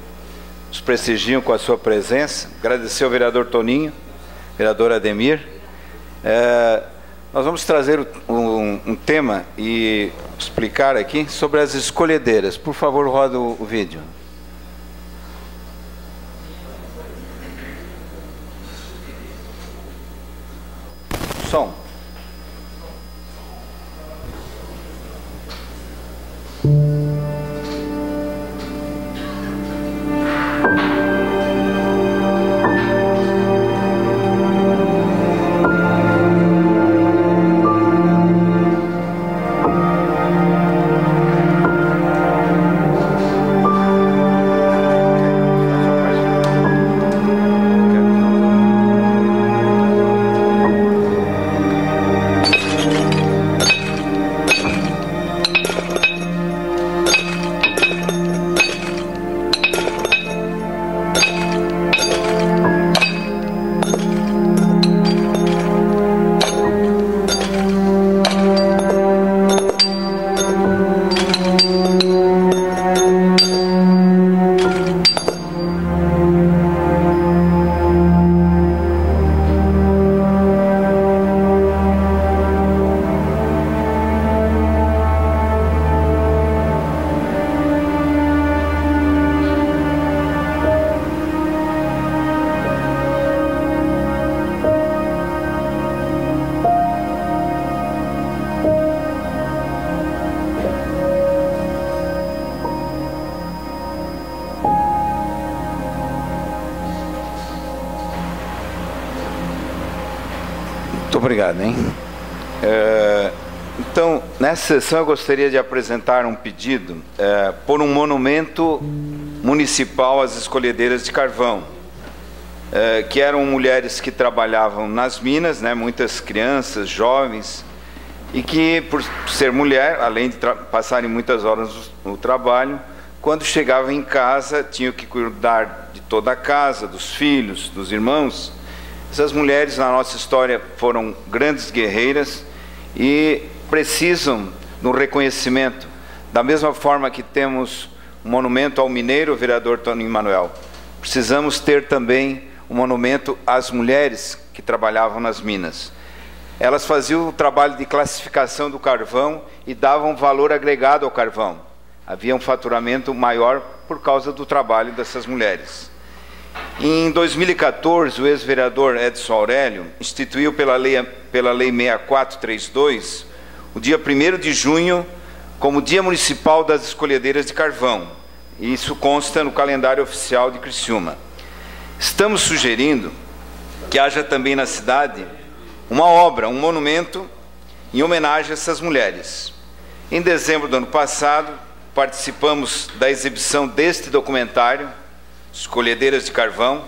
os prestigiam com a sua presença. Agradecer ao vereador Toninho, vereador Ademir. É, nós vamos trazer um, um, tema e explicar aqui sobre as escolhedeiras. Por favor, roda o, o vídeo. Som. Obrigado, hein? É, então, nessa sessão eu gostaria de apresentar um pedido é, por um monumento municipal às escolhedeiras de carvão, é, que eram mulheres que trabalhavam nas minas, né, muitas crianças, jovens, e que, por ser mulher, além de passarem muitas horas no trabalho, quando chegavam em casa tinham que cuidar de toda a casa, dos filhos, dos irmãos, essas mulheres na nossa história foram grandes guerreiras e precisam um reconhecimento. Da mesma forma que temos um monumento ao mineiro, vereador Toninho Manuel, precisamos ter também um monumento às mulheres que trabalhavam nas minas. Elas faziam o trabalho de classificação do carvão e davam valor agregado ao carvão. Havia um faturamento maior por causa do trabalho dessas mulheres. Em 2014, o ex-vereador Edson Aurélio instituiu pela lei, pela lei 6432 o dia 1 de junho como Dia Municipal das Escolhedeiras de Carvão. Isso consta no calendário oficial de Criciúma. Estamos sugerindo que haja também na cidade uma obra, um monumento em homenagem a essas mulheres. Em dezembro do ano passado, participamos da exibição deste documentário, Escolhedeiras de Carvão,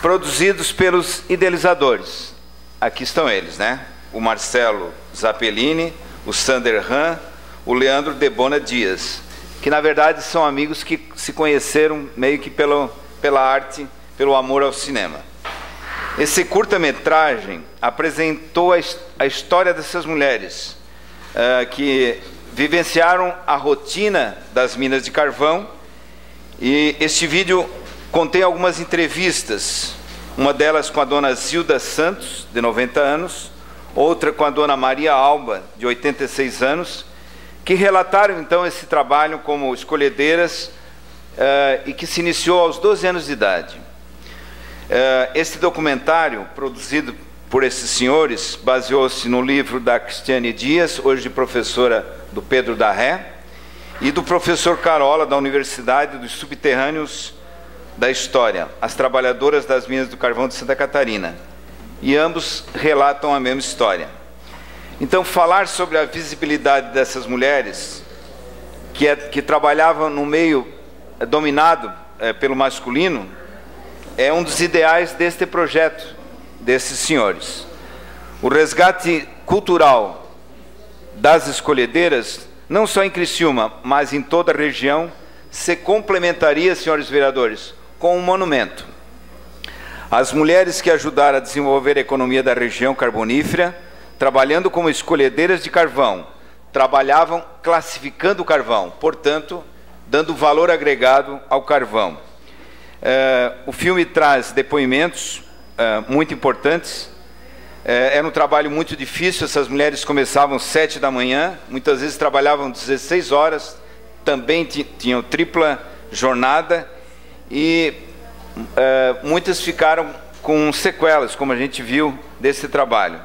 produzidos pelos idealizadores. Aqui estão eles, né? O Marcelo Zappellini, o Sander Han, o Leandro Debona Dias, que na verdade são amigos que se conheceram meio que pelo, pela arte, pelo amor ao cinema. Esse curta-metragem apresentou a, a, história dessas mulheres uh, que vivenciaram a rotina das minas de carvão e este vídeo contém algumas entrevistas, uma delas com a dona Zilda Santos, de 90 anos, outra com a dona Maria Alba, de 86 anos, que relataram então esse trabalho como escolhedeiras uh, e que se iniciou aos 12 anos de idade. Uh, este documentário, produzido por esses senhores, baseou-se no livro da Cristiane Dias, hoje professora do Pedro da Ré, e do professor Carola, da Universidade dos Subterrâneos da História, As Trabalhadoras das Minas do Carvão de Santa Catarina. E ambos relatam a mesma história. Então, falar sobre a visibilidade dessas mulheres que, é, que trabalhavam no meio é, dominado é, pelo masculino é um dos ideais deste projeto, desses senhores. O resgate cultural das escolhedeiras, não só em Criciúma, mas em toda a região, se complementaria, senhores vereadores, com um monumento. As mulheres que ajudaram a desenvolver a economia da região carbonífera trabalhando como escolhedeiras de carvão, trabalhavam classificando o carvão, portanto, dando valor agregado ao carvão. É, o filme traz depoimentos é, muito importantes. É, era um trabalho muito difícil, essas mulheres começavam sete da manhã, muitas vezes trabalhavam 16 horas, também tinham tripla jornada e muitas ficaram com sequelas, como a gente viu desse trabalho.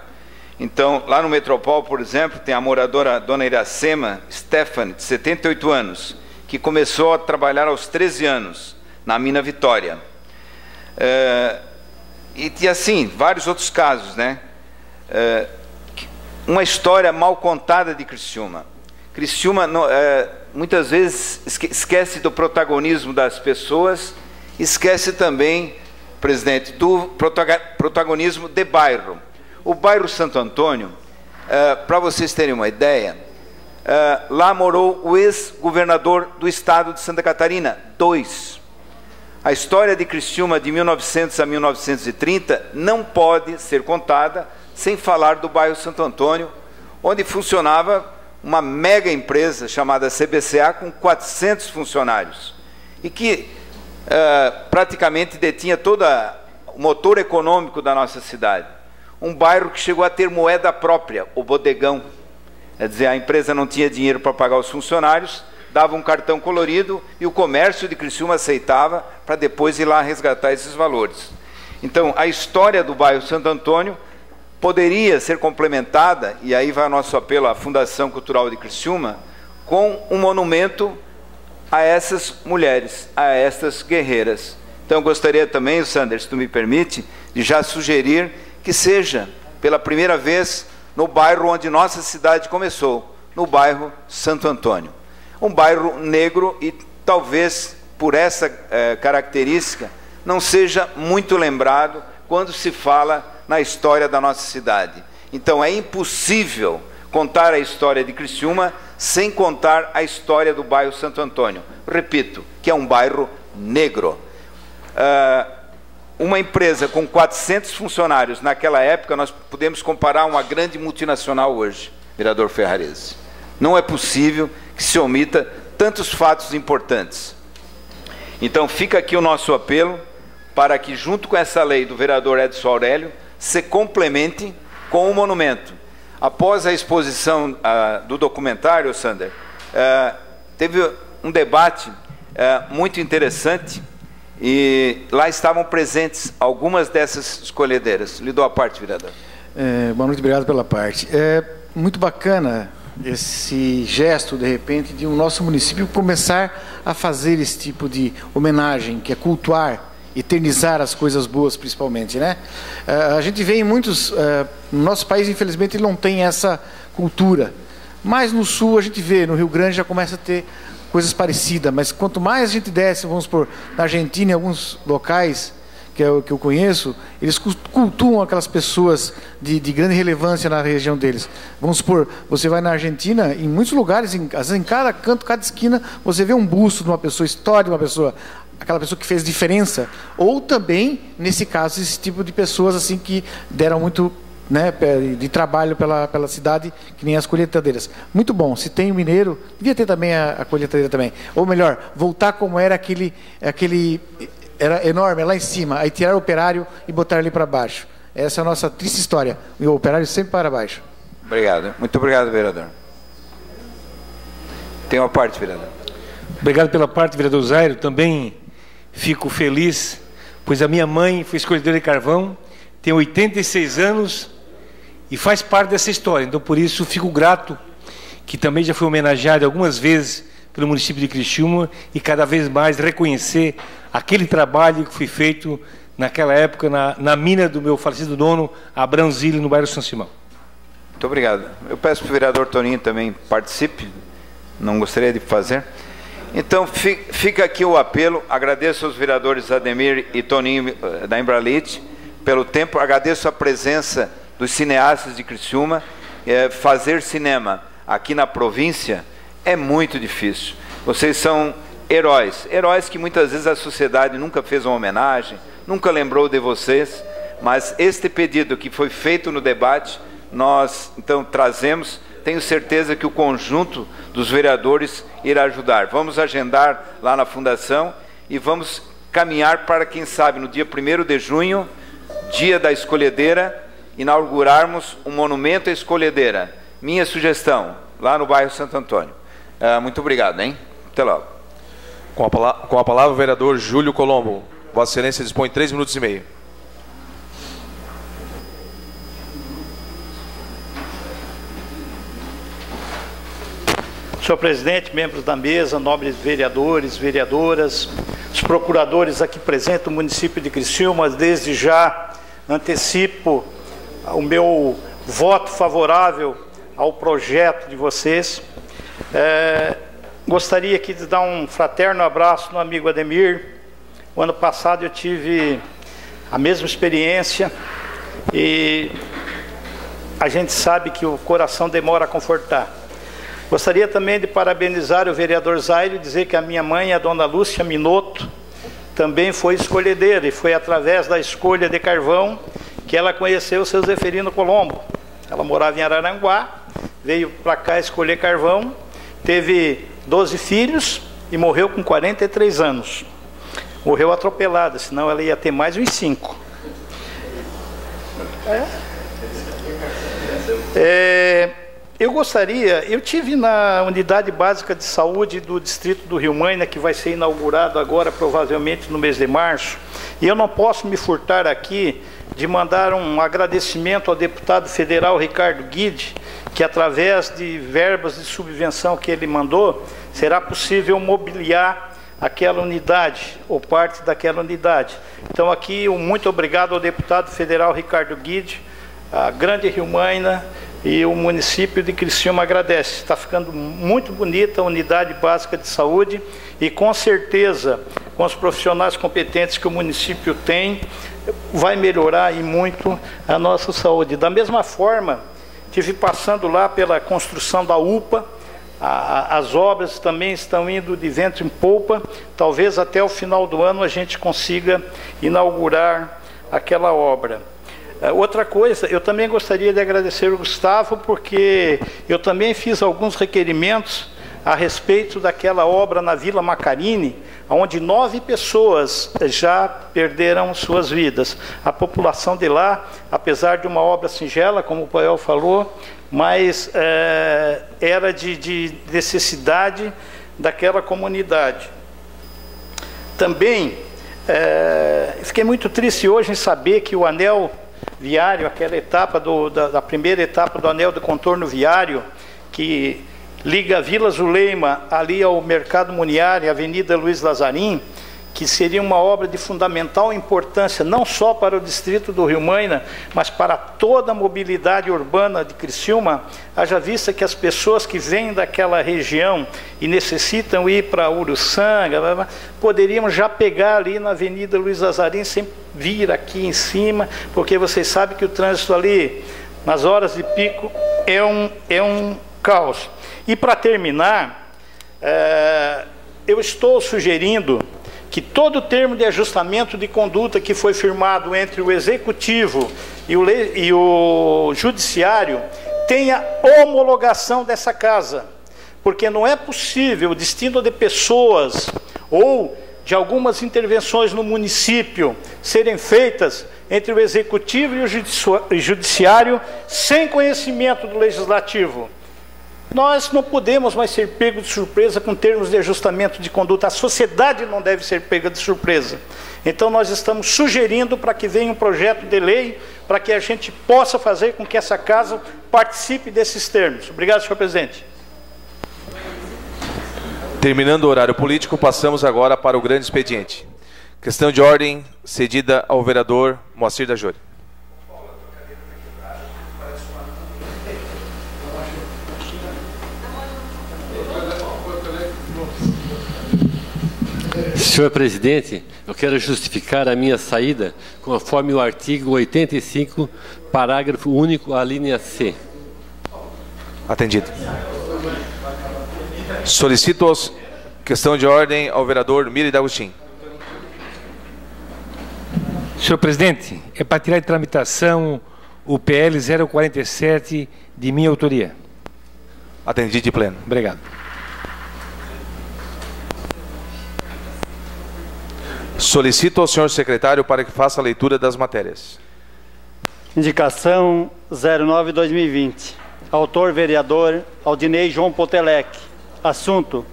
Então, lá no Metropol, por exemplo, tem a moradora Dona Iracema Stephanie, de 78 anos, que começou a trabalhar aos 13 anos na mina Vitória. É, e, e, assim, vários outros casos, né? É, uma história mal contada de Criciúma. Criciúma é, muitas vezes esquece do protagonismo das pessoas, esquece também, presidente, do protagonismo de bairro. O bairro Santo Antônio, uh, para vocês terem uma ideia, uh, lá morou o ex-governador do estado de Santa Catarina, dois. A história de Criciúma de 1900 a 1930 não pode ser contada sem falar do bairro Santo Antônio, onde funcionava uma mega empresa chamada CBCA com 400 funcionários e que uh, praticamente detinha todo o motor econômico da nossa cidade um bairro que chegou a ter moeda própria, o bodegão. Quer dizer, a empresa não tinha dinheiro para pagar os funcionários, dava um cartão colorido e o comércio de Criciúma aceitava para depois ir lá resgatar esses valores. Então, a história do bairro Santo Antônio poderia ser complementada, e aí vai o nosso apelo à Fundação Cultural de Criciúma, com um monumento a essas mulheres, a essas guerreiras. Então, eu gostaria também, Sanders, se tu me permite, de já sugerir que seja pela primeira vez no bairro onde nossa cidade começou, no bairro Santo Antônio. Um bairro negro e talvez por essa eh, característica não seja muito lembrado quando se fala na história da nossa cidade. Então é impossível contar a história de Criciúma sem contar a história do bairro Santo Antônio. Repito, que é um bairro negro. Uh, uma empresa com 400 funcionários naquela época, nós podemos comparar uma grande multinacional hoje, vereador Ferrarese. Não é possível que se omita tantos fatos importantes. Então fica aqui o nosso apelo para que, junto com essa lei do vereador Edson Aurélio, se complemente com o monumento. Após a exposição uh, do documentário, Sander, uh, teve um debate uh, muito interessante e lá estavam presentes algumas dessas escolhedeiras. Lhe dou a parte, vereador. É, boa noite, obrigado pela parte. É muito bacana esse gesto, de repente, de o um nosso município começar a fazer esse tipo de homenagem, que é cultuar, eternizar as coisas boas, principalmente, né? É, a gente vê em muitos, é, no nosso país, infelizmente, ele não tem essa cultura Mais no sul a gente vê, no Rio Grande já começa a ter coisas parecidas, mas quanto mais a gente desce, vamos por na Argentina, em alguns locais que eu, que eu conheço, eles cultuam aquelas pessoas de, de, grande relevância na região deles. Vamos supor, você vai na Argentina, em muitos lugares, em, às vezes em cada canto, cada esquina, você vê um busto de uma pessoa, história de uma pessoa, aquela pessoa que fez diferença. Ou também, nesse caso, esse tipo de pessoas assim que deram muito né, de trabalho pela, pela cidade, que nem as colheitadeiras. Muito bom. Se tem o mineiro, devia ter também a, a colheitadeira também. Ou melhor, voltar como era aquele, aquele era enorme lá em cima, aí tirar o operário e botar ele para baixo. Essa é a nossa triste história. E o operário sempre para baixo. Obrigado. Muito obrigado, vereador. Tem uma parte, vereador. Obrigado pela parte, vereador Zairo. Também fico feliz, pois a minha mãe foi escolhedora de carvão, tem 86 anos e faz parte dessa história. Então, por isso, fico grato que também já foi homenageado algumas vezes pelo município de Criciúma e cada vez mais reconhecer aquele trabalho que foi feito naquela época na, na mina do meu falecido dono, Abrão Zilli, no bairro São Simão. Muito obrigado. Eu peço para o vereador Toninho também participe, não gostaria de fazer. Então, fica aqui o apelo. Agradeço aos vereadores Ademir e Toninho eh, da Embralite pelo tempo. Agradeço a presença dos cineastas de Criciúma. É, fazer cinema aqui na província é muito difícil. Vocês são heróis, heróis que muitas vezes a sociedade nunca fez uma homenagem, nunca lembrou de vocês, mas este pedido que foi feito no debate, nós então trazemos, tenho certeza que o conjunto dos vereadores irá ajudar. Vamos agendar lá na fundação e vamos caminhar para quem sabe no dia 1 de junho, dia da escolhedeira, inaugurarmos um monumento à escolhedeira. Minha sugestão, lá no bairro Santo Antônio. Uh, muito obrigado, hein? Até logo. Com a, palavra, com a palavra o vereador Júlio Colombo. Vossa Excelência dispõe três minutos e meio. Senhor presidente, membros da mesa, nobres vereadores, vereadoras, os procuradores aqui presentes do município de Criciúma, desde já antecipo o meu voto favorável ao projeto de vocês. É, Gostaria aqui de dar um fraterno abraço no amigo Ademir. O ano passado eu tive a mesma experiência e a gente sabe que o coração demora a confortar. Gostaria também de parabenizar o vereador Zaire e dizer que a minha mãe, a dona Lúcia Minotto, também foi escolhedeira e foi através da escolha de carvão que ela conheceu o seu Zeferino Colombo. Ela morava em Araranguá, veio para cá escolher carvão, teve 12 filhos e morreu com 43 anos. Morreu atropelada, senão ela ia ter mais uns 5. É. É, eu gostaria, eu tive na unidade básica de saúde do distrito do Rio Maina, que vai ser inaugurado agora, provavelmente no mês de março, e eu não posso me furtar aqui de mandar um agradecimento ao deputado federal Ricardo Guide, que através de verbas de subvenção que ele mandou, será possível mobiliar aquela unidade ou parte daquela unidade. Então aqui um muito obrigado ao deputado federal Ricardo Guide, a Grande Rio Maina e o município de Criciúma agradece. Está ficando muito bonita a unidade básica de saúde e com certeza com os profissionais competentes que o município tem, vai melhorar e muito a nossa saúde. Da mesma forma, tive passando lá pela construção da UPA, as obras também estão indo de vento em polpa. Talvez até o final do ano a gente consiga inaugurar aquela obra. É, outra coisa, eu também gostaria de agradecer o Gustavo, porque eu também fiz alguns requerimentos a respeito daquela obra na Vila Macarini, onde nove pessoas já perderam suas vidas. A população de lá, apesar de uma obra singela, como o Pael falou, mas é, era de, de necessidade daquela comunidade. Também é, fiquei muito triste hoje em saber que o anel viário, aquela etapa do, da, da, primeira etapa do anel de contorno viário, que liga Vila Zuleima ali ao Mercado Muniar a Avenida Luiz Lazarim, que seria uma obra de fundamental importância, não só para o distrito do Rio Maina, mas para toda a mobilidade urbana de Criciúma, haja vista que as pessoas que vêm daquela região e necessitam ir para Uruçanga, poderiam já pegar ali na Avenida Luiz Azarim sem vir aqui em cima, porque vocês sabem que o trânsito ali, nas horas de pico, é um, é um caos. E para terminar, é, eu estou sugerindo que todo termo de ajustamento de conduta que foi firmado entre o executivo e o, e o judiciário tenha homologação dessa casa, porque não é possível o destino de pessoas ou de algumas intervenções no município serem feitas entre o executivo e o judiciário sem conhecimento do legislativo. Nós não podemos mais ser pegos de surpresa com termos de ajustamento de conduta. A sociedade não deve ser pega de surpresa. Então, nós estamos sugerindo para que venha um projeto de lei para que a gente possa fazer com que essa casa participe desses termos. Obrigado, senhor presidente. Terminando o horário político, passamos agora para o grande expediente. Questão de ordem cedida ao vereador Moacir da Júria. Senhor presidente, eu quero justificar a minha saída conforme o artigo 85, parágrafo único, a linha C. Atendido. Solicito a questão de ordem ao vereador Miri D'Agostin. Senhor presidente, é para tirar de tramitação o PL 047 de minha autoria. Atendido de pleno. Obrigado. Solicito ao senhor secretário para que faça a leitura das matérias. Indicação 09-2020. Autor vereador Aldinei João Potelec. Assunto: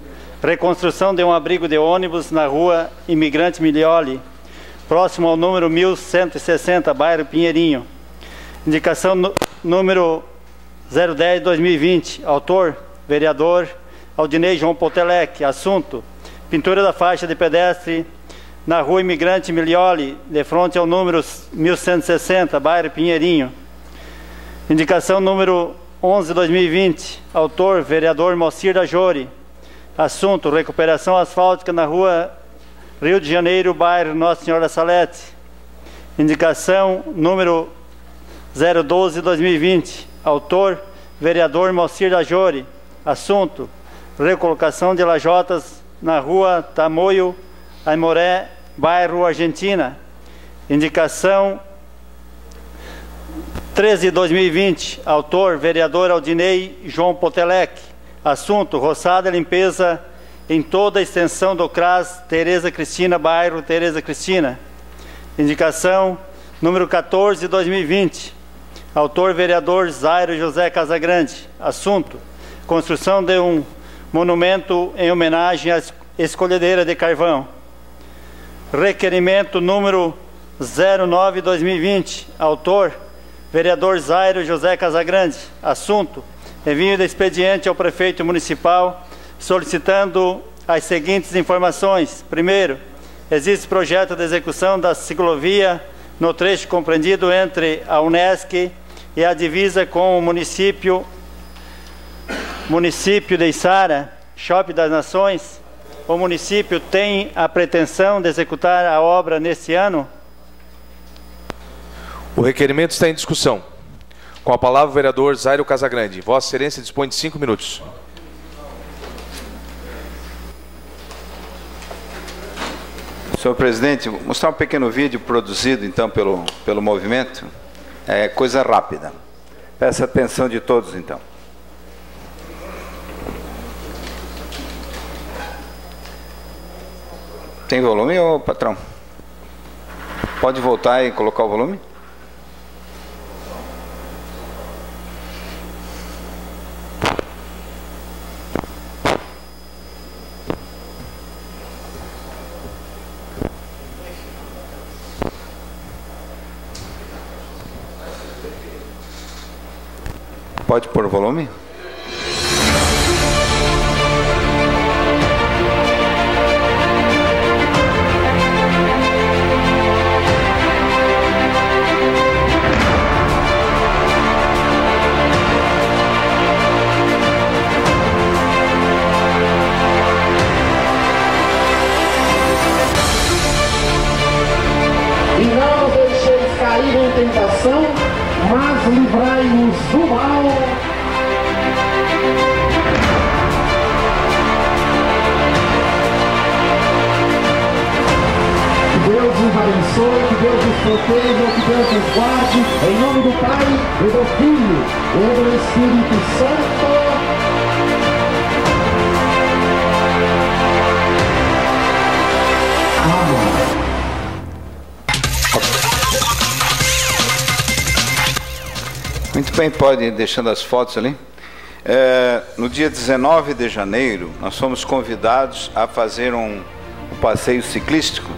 reconstrução de um abrigo de ônibus na rua Imigrante Milioli, próximo ao número 1160, bairro Pinheirinho. Indicação número 010-2020. Autor vereador Aldinei João Potelec. Assunto: pintura da faixa de pedestre na rua Imigrante Milioli, de frente ao número 1160, bairro Pinheirinho. Indicação número 11-2020, autor, vereador Mocir da Jori. Assunto, recuperação asfáltica na rua Rio de Janeiro, bairro Nossa Senhora Salete. Indicação número 012-2020, autor, vereador Mocir da Jori. Assunto, recolocação de lajotas na rua Tamoio Aimoré, bairro Argentina. Indicação 13 de 2020. Autor, vereador Aldinei João Potelec. Assunto, roçada e limpeza em toda a extensão do CRAS Tereza Cristina, bairro Tereza Cristina. Indicação número 14 de 2020. Autor, vereador Zairo José Casagrande. Assunto, construção de um monumento em homenagem à escolhedeira de carvão. Requerimento número 09-2020. Autor, vereador Zairo José Casagrande. Assunto, envio de expediente ao prefeito municipal solicitando as seguintes informações. Primeiro, existe projeto de execução da ciclovia no trecho compreendido entre a Unesc e a divisa com o município município de Isara, Shopping das Nações, o município tem a pretensão de executar a obra nesse ano? O requerimento está em discussão. Com a palavra o vereador Zairo Casagrande. Vossa Excelência dispõe de cinco minutos. Senhor presidente, vou mostrar um pequeno vídeo produzido então pelo, pelo movimento. É coisa rápida. Peço atenção de todos então. Tem volume, ô patrão? Pode voltar e colocar o volume? Pode pôr volume? Mas livrai-nos do mal. Deus nos abençoe, que Deus nos proteja, que Deus nos guarde, em nome do Pai, e do Filho, e do Espírito Santo. Bem, pode ir deixando as fotos ali. É, no dia 19 de janeiro, nós fomos convidados a fazer um, um passeio ciclístico.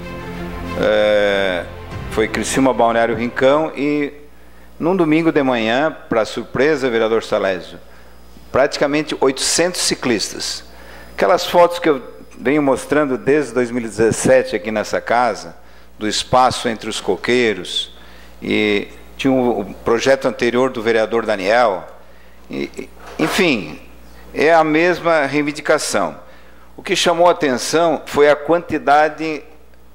É, foi Criciúma Balneário Rincão e num domingo de manhã, para surpresa, vereador Salésio, praticamente 800 ciclistas. Aquelas fotos que eu venho mostrando desde 2017 aqui nessa casa, do espaço entre os coqueiros, e tinha o um projeto anterior do vereador Daniel. E, enfim, é a mesma reivindicação. O que chamou a atenção foi a quantidade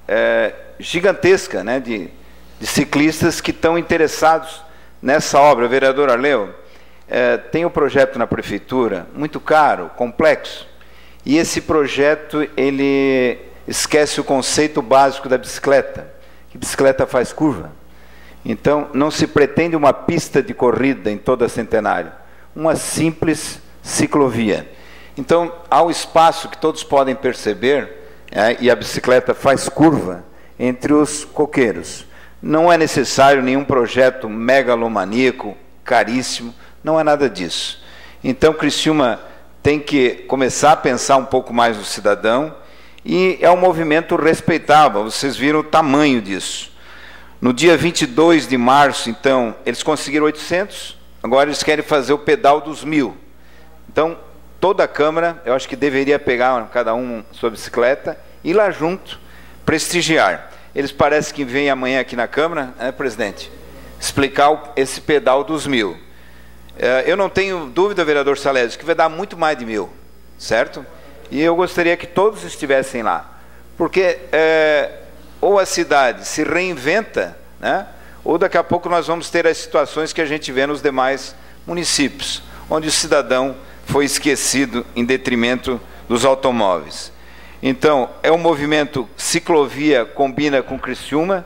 é, gigantesca né, de, de, ciclistas que estão interessados nessa obra. O vereador Arleu é, tem um projeto na prefeitura muito caro, complexo, e esse projeto ele esquece o conceito básico da bicicleta, que bicicleta faz curva. Então, não se pretende uma pista de corrida em toda Centenário, uma simples ciclovia. Então, há um espaço que todos podem perceber, é, e a bicicleta faz curva entre os coqueiros. Não é necessário nenhum projeto megalomaníaco, caríssimo, não é nada disso. Então, Criciúma tem que começar a pensar um pouco mais no cidadão, e é um movimento respeitável, vocês viram o tamanho disso. No dia 22 de março, então, eles conseguiram 800, agora eles querem fazer o pedal dos mil. Então, toda a Câmara, eu acho que deveria pegar cada um sua bicicleta, ir lá junto, prestigiar. Eles parecem que vêm amanhã aqui na Câmara, né, presidente? Explicar esse pedal dos mil. É, eu não tenho dúvida, vereador Salésio, que vai dar muito mais de mil, certo? E eu gostaria que todos estivessem lá. Porque é, ou a cidade se reinventa, né? ou daqui a pouco nós vamos ter as situações que a gente vê nos demais municípios, onde o cidadão foi esquecido em detrimento dos automóveis. Então, é um movimento ciclovia combina com Criciúma,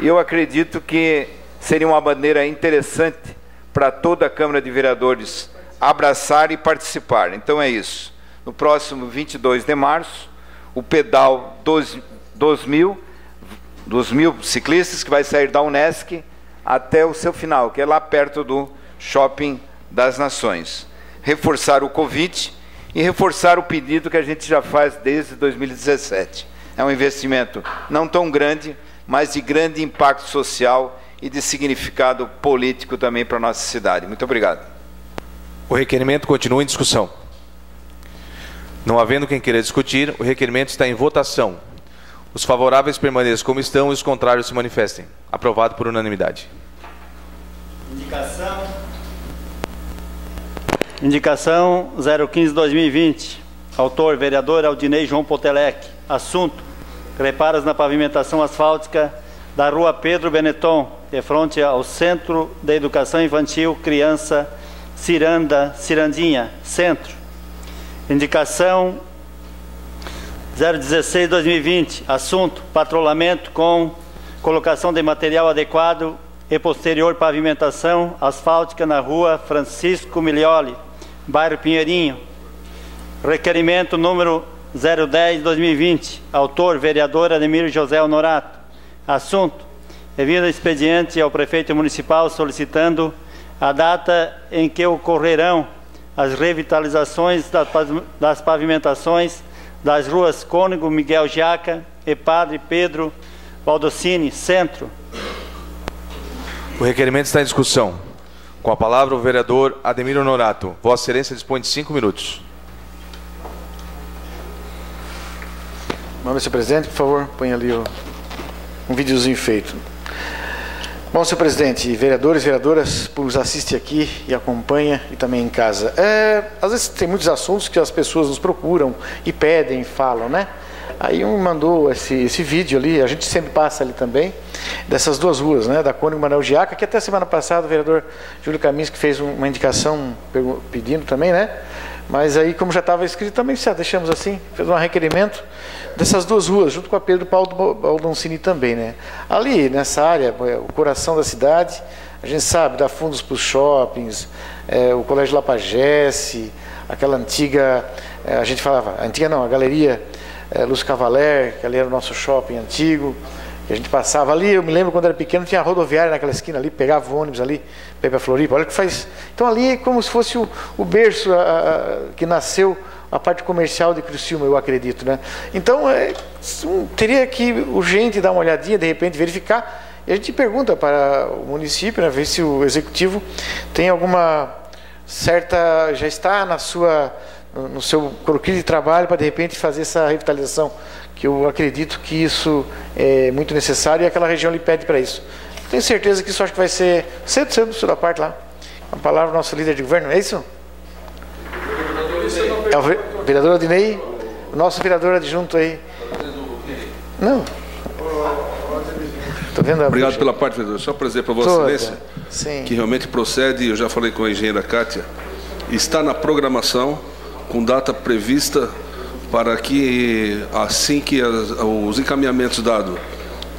e eu acredito que seria uma maneira interessante para toda a Câmara de Vereadores abraçar e participar. Então é isso. No próximo 22 de março, o pedal 12, 2000 dos mil ciclistas que vai sair da Unesc até o seu final, que é lá perto do Shopping das Nações. Reforçar o convite e reforçar o pedido que a gente já faz desde 2017. É um investimento não tão grande, mas de grande impacto social e de significado político também para a nossa cidade. Muito obrigado. O requerimento continua em discussão. Não havendo quem queira discutir, o requerimento está em votação. Os favoráveis permaneçam como estão e os contrários se manifestem. Aprovado por unanimidade. Indicação. Indicação 015-2020. Autor, vereador Aldinei João Potelec. Assunto: reparos na pavimentação asfáltica da rua Pedro Benetton, de frente ao Centro de Educação Infantil Criança Ciranda, Cirandinha, Centro. Indicação 016-2020, assunto: patrulhamento com colocação de material adequado e posterior pavimentação asfáltica na rua Francisco Milioli, bairro Pinheirinho. Requerimento número 010-2020, autor: vereador Ademir José Honorato. Assunto: envio expediente ao prefeito municipal solicitando a data em que ocorrerão as revitalizações das pavimentações das ruas Cônego Miguel Jaca e Padre Pedro Baldocini, Centro. O requerimento está em discussão. Com a palavra o vereador Ademir Honorato. Vossa Excelência dispõe de cinco minutos. Manda, senhor presidente, por favor, põe ali o, um videozinho feito. Bom, senhor presidente, vereadores vereadoras, nos assiste aqui e acompanha e também em casa. É, às vezes tem muitos assuntos que as pessoas nos procuram e pedem, falam, né? Aí um mandou esse, esse vídeo ali, a gente sempre passa ali também, dessas duas ruas, né? Da Cônigo Manuel Giaca, que até semana passada o vereador Júlio Caminhos que fez uma indicação pedindo também, né? Mas aí, como já estava escrito, também já deixamos assim, fez um requerimento dessas duas ruas, junto com a Pedro Paulo Baldoncini também, né? Ali, nessa área, é, o coração da cidade, a gente sabe, dá fundos para os shoppings, é, o Colégio Lapagesse, aquela antiga, é, a gente falava, antiga não, a Galeria é, Luz Cavaler, que ali era o nosso shopping antigo, que a gente passava ali, eu me lembro quando era pequeno, tinha rodoviária naquela esquina ali, pegava o ônibus ali, para Floripa, olha que faz... Então ali é como se fosse o, o berço a, a, que nasceu a parte comercial de Criciúma, eu acredito, né? Então, é, teria que urgente dar uma olhadinha, de repente verificar, e a gente pergunta para o município, né, ver se o executivo tem alguma certa, já está na sua, no seu croquis de trabalho para de repente fazer essa revitalização, que eu acredito que isso é muito necessário e aquela região lhe pede para isso. Tenho certeza que isso acho que vai ser cedo, cedo, da parte lá. A palavra do nosso líder de governo, é isso? É o vereador Odinei, o nosso vereador adjunto aí. Não, vendo Obrigado pela parte, vereador. Só para dizer para Vossa Excelência Sim. que realmente procede, eu já falei com a engenheira Kátia, está na programação, com data prevista para que, assim que as, os encaminhamentos dados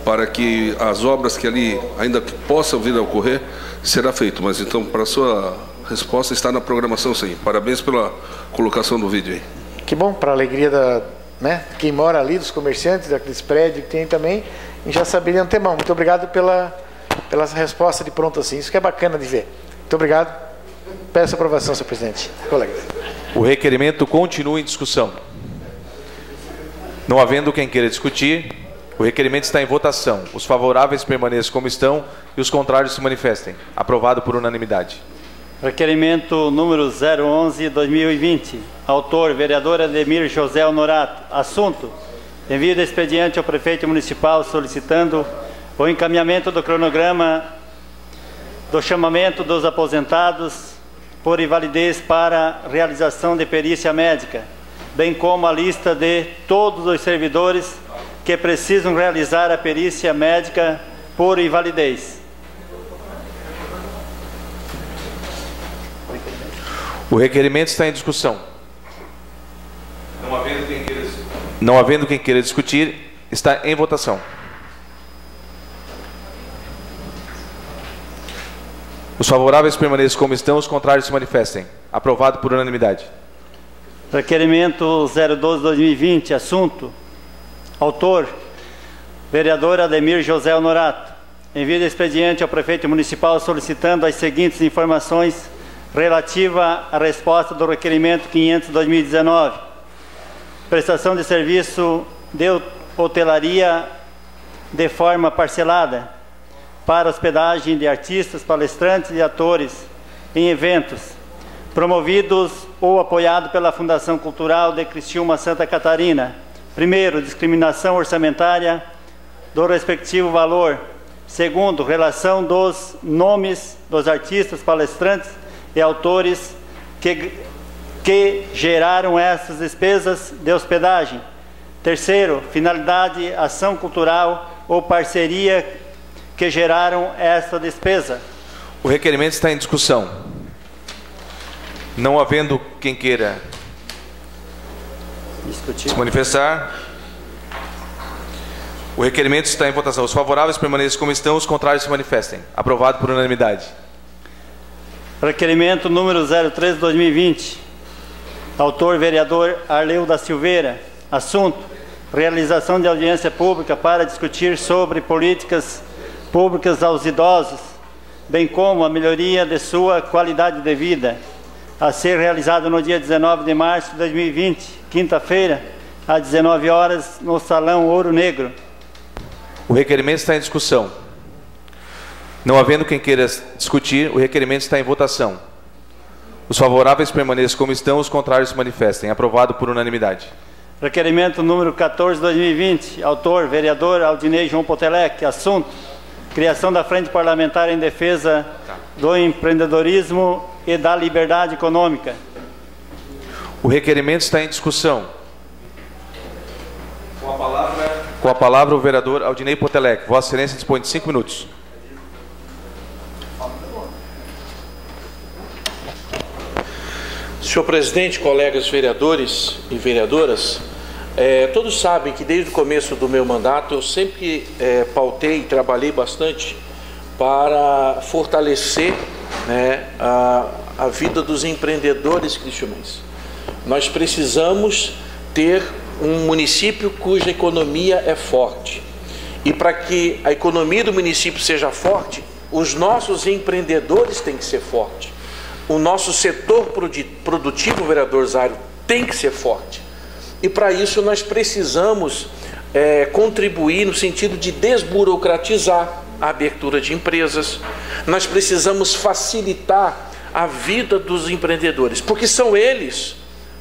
para que as obras que ali ainda possam vir a ocorrer, será feito. Mas então, para a sua resposta, está na programação sim. Parabéns pela colocação do vídeo aí. Que bom, para a alegria da, né, quem mora ali, dos comerciantes, daqueles prédios que tem também, e já saber de antemão. Muito obrigado pela, pela resposta de pronto assim. Isso que é bacana de ver. Muito obrigado. Peço aprovação, senhor presidente. Colega. O requerimento continua em discussão. Não havendo quem queira discutir, o requerimento está em votação. Os favoráveis permaneçam como estão e os contrários se manifestem. Aprovado por unanimidade. Requerimento número 011-2020. Autor, vereador Ademir José Honorato. Assunto, Envio de expediente ao prefeito municipal solicitando o encaminhamento do cronograma do chamamento dos aposentados por invalidez para realização de perícia médica, bem como a lista de todos os servidores que precisam realizar a perícia médica por invalidez. O requerimento está em discussão. Não havendo quem queira não havendo quem queira discutir, está em votação. Os favoráveis permaneçam como estão, os contrários se manifestem. Aprovado por unanimidade. Requerimento 012-2020, assunto. Autor, vereador Ademir José Honorato. Envio de expediente ao prefeito municipal solicitando as seguintes informações relativa à resposta do requerimento 500-2019 prestação de serviço de hotelaria de forma parcelada para hospedagem de artistas, palestrantes e atores em eventos promovidos ou apoiados pela Fundação Cultural de Criciúma Santa Catarina. Primeiro, discriminação orçamentária do respectivo valor. Segundo, relação dos nomes dos artistas, palestrantes e autores que que geraram essas despesas de hospedagem. Terceiro, finalidade, ação cultural ou parceria que geraram essa despesa. O requerimento está em discussão. Não havendo quem queira Discutir. se manifestar, o requerimento está em votação. Os favoráveis permaneçam como estão, os contrários se manifestem. Aprovado por unanimidade. Requerimento número 03-2020 Autor, vereador Arleu da Silveira. Assunto: realização de audiência pública para discutir sobre políticas públicas aos idosos, bem como a melhoria de sua qualidade de vida, a ser realizado no dia 19 de março de 2020, quinta-feira, às 19 horas, no Salão Ouro Negro. O requerimento está em discussão. Não havendo quem queira discutir, o requerimento está em votação. Os favoráveis permaneçam como estão, os contrários se manifestem. Aprovado por unanimidade. Requerimento número 14, 2020. Autor, vereador Aldinei João Potelec. Assunto, criação da Frente Parlamentar em Defesa do Empreendedorismo e da Liberdade Econômica. O requerimento está em discussão. Com a palavra o vereador Aldinei Potelec. Vossa Excelência dispõe de cinco minutos. Senhor presidente, colegas vereadores e vereadoras, é, todos sabem que desde o começo do meu mandato eu sempre é, pautei e trabalhei bastante para fortalecer né, a, a vida dos empreendedores cristianos. Nós precisamos ter um município cuja economia é forte. E para que a economia do município seja forte, os nossos empreendedores têm que ser fortes. O nosso setor produtivo, vereador Zário, tem que ser forte. E para isso nós precisamos é, contribuir no sentido de desburocratizar a abertura de empresas. Nós precisamos facilitar a vida dos empreendedores, porque são eles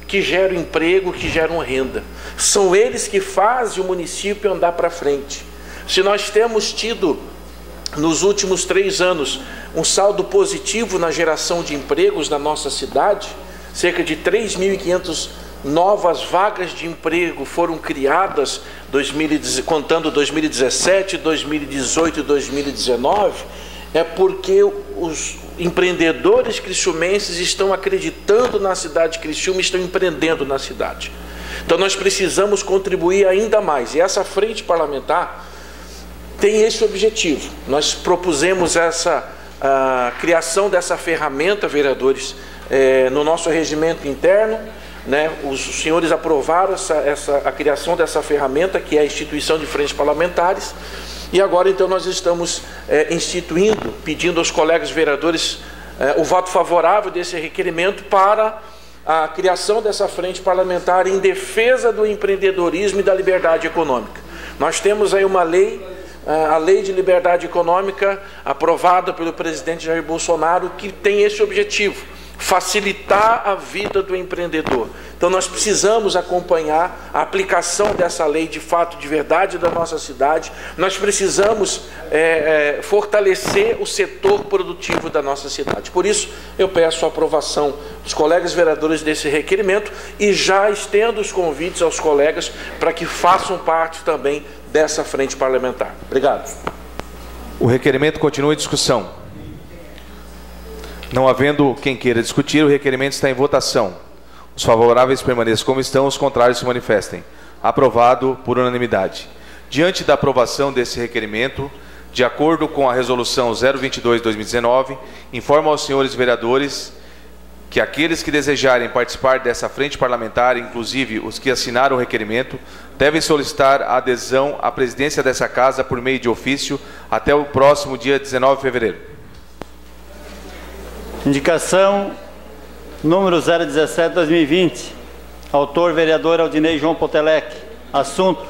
que geram emprego, que geram renda. São eles que fazem o município andar para frente. Se nós temos tido nos últimos três anos um saldo positivo na geração de empregos na nossa cidade, cerca de 3.500 novas vagas de emprego foram criadas, 2000, contando 2017, 2018 e 2019, é porque os empreendedores cristiumenses estão acreditando na cidade de Criciúma, estão empreendendo na cidade. Então nós precisamos contribuir ainda mais. E essa frente parlamentar tem esse objetivo. Nós propusemos essa a criação dessa ferramenta, vereadores, é, no nosso regimento interno. Né, os senhores aprovaram essa, essa, a criação dessa ferramenta, que é a instituição de frentes parlamentares, e agora então nós estamos é, instituindo, pedindo aos colegas vereadores é, o voto favorável desse requerimento para a criação dessa frente parlamentar em defesa do empreendedorismo e da liberdade econômica. Nós temos aí uma lei a lei de liberdade econômica aprovada pelo presidente Jair Bolsonaro, que tem esse objetivo: facilitar a vida do empreendedor. Então, nós precisamos acompanhar a aplicação dessa lei de fato, de verdade da nossa cidade. Nós precisamos é, é, fortalecer o setor produtivo da nossa cidade. Por isso, eu peço a aprovação dos colegas vereadores desse requerimento e já estendo os convites aos colegas para que façam parte também dessa frente parlamentar. Obrigado. O requerimento continua em discussão. Não havendo quem queira discutir, o requerimento está em votação. Os favoráveis permaneçam como estão, os contrários se manifestem. Aprovado por unanimidade. Diante da aprovação desse requerimento, de acordo com a resolução 022/2019, informo aos senhores vereadores que aqueles que desejarem participar dessa frente parlamentar, inclusive os que assinaram o requerimento, devem solicitar a adesão à presidência dessa casa por meio de ofício até o próximo dia 19 de fevereiro. Indicação número 017-2020. Autor vereador Aldinei João Potelec. Assunto: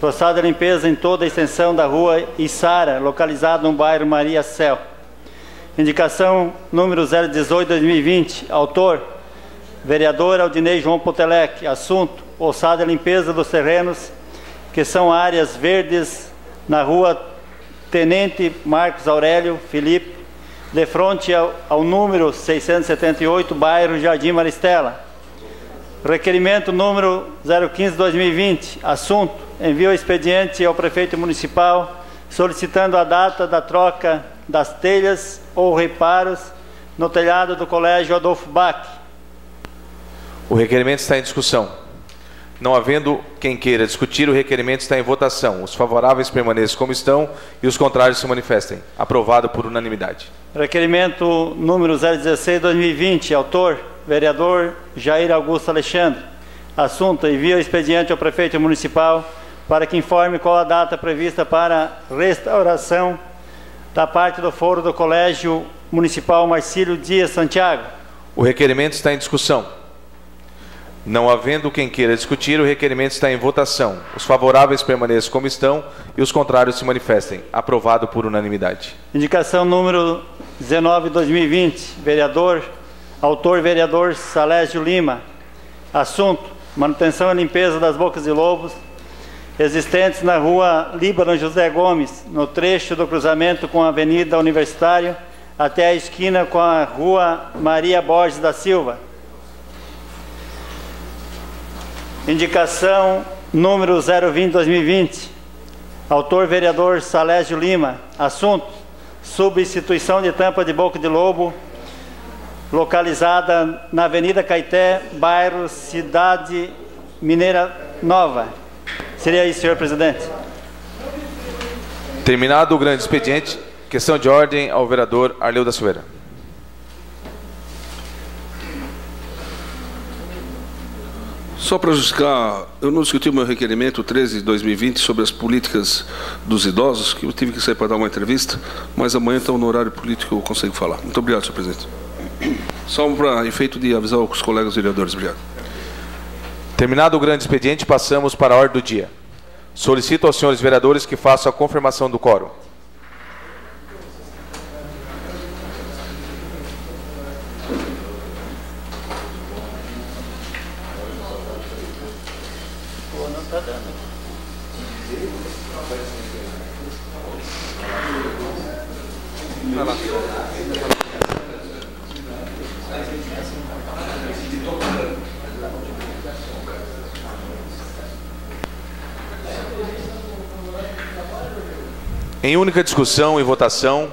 Forçada limpeza em toda a extensão da rua Içara, localizado no bairro Maria Céu. Indicação número 018-2020. Autor: Vereador Aldinei João Potelec. Assunto: Ossada limpeza dos terrenos, que são áreas verdes na rua Tenente Marcos Aurélio Felipe, de frente ao, ao número 678, bairro Jardim Maristela. Requerimento número 015-2020. Assunto: envio expediente ao prefeito municipal solicitando a data da troca das telhas ou reparos no telhado do Colégio Adolfo Bach. O requerimento está em discussão. Não havendo quem queira discutir, o requerimento está em votação. Os favoráveis permaneçam como estão e os contrários se manifestem. Aprovado por unanimidade. Requerimento número 016-2020. Autor, vereador Jair Augusto Alexandre. Assunto: envia o expediente ao prefeito municipal para que informe qual a data prevista para restauração da parte do foro do Colégio Municipal Marcílio Dias Santiago. O requerimento está em discussão. Não havendo quem queira discutir, o requerimento está em votação. Os favoráveis permaneçam como estão e os contrários se manifestem. Aprovado por unanimidade. Indicação número 19-2020. Vereador, autor vereador Salésio Lima. Assunto: manutenção e limpeza das bocas de lobos existentes na rua Líbano José Gomes, no trecho do cruzamento com a Avenida Universitária, até a esquina com a rua Maria Borges da Silva. Indicação número 020-2020. Autor vereador Salésio Lima. Assunto: substituição de tampa de boca de lobo localizada na Avenida Caeté, bairro Cidade Mineira Nova. Seria isso, senhor presidente. Terminado o grande expediente, questão de ordem ao vereador Arleu da Silveira. Só para justificar, eu não discuti o meu requerimento 13 de 2020 sobre as políticas dos idosos, que eu tive que sair para dar uma entrevista, mas amanhã, então, no horário político, eu consigo falar. Muito obrigado, senhor presidente. Só para efeito de avisar os colegas vereadores. Obrigado. Terminado o grande expediente, passamos para a ordem do dia. Solicito aos senhores vereadores que façam a confirmação do quórum. Em única discussão e votação,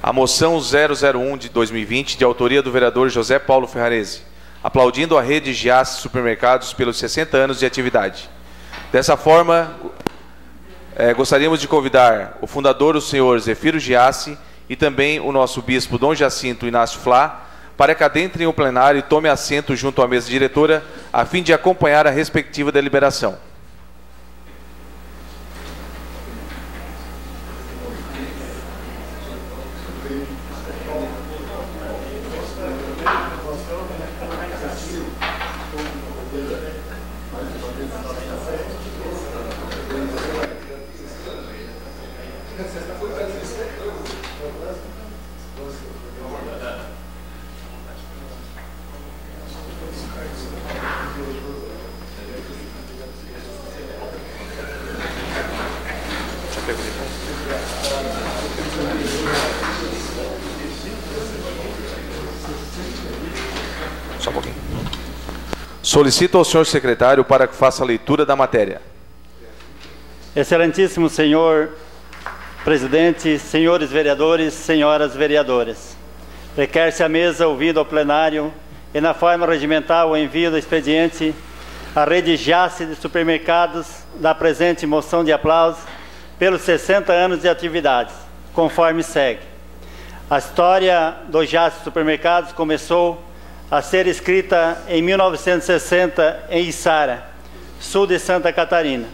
a moção 001 de 2020, de autoria do vereador José Paulo Ferrarese, aplaudindo a rede Giasse Supermercados pelos 60 anos de atividade. Dessa forma, eh, gostaríamos de convidar o fundador, o senhor Zefiro Giasse, e também o nosso bispo Dom Jacinto Inácio Flá, para que adentrem o plenário e tome assento junto à mesa diretora, a fim de acompanhar a respectiva deliberação. Solicito ao senhor secretário para que faça a leitura da matéria. Excelentíssimo senhor presidente, senhores vereadores, senhoras vereadoras. Requer-se à mesa, ouvido ao plenário, e na forma regimental o envio do expediente à rede Jace de supermercados da presente moção de aplauso pelos 60 anos de atividades, conforme segue. A história do Jace Supermercados começou a ser escrita em 1960 em Içara, sul de Santa Catarina.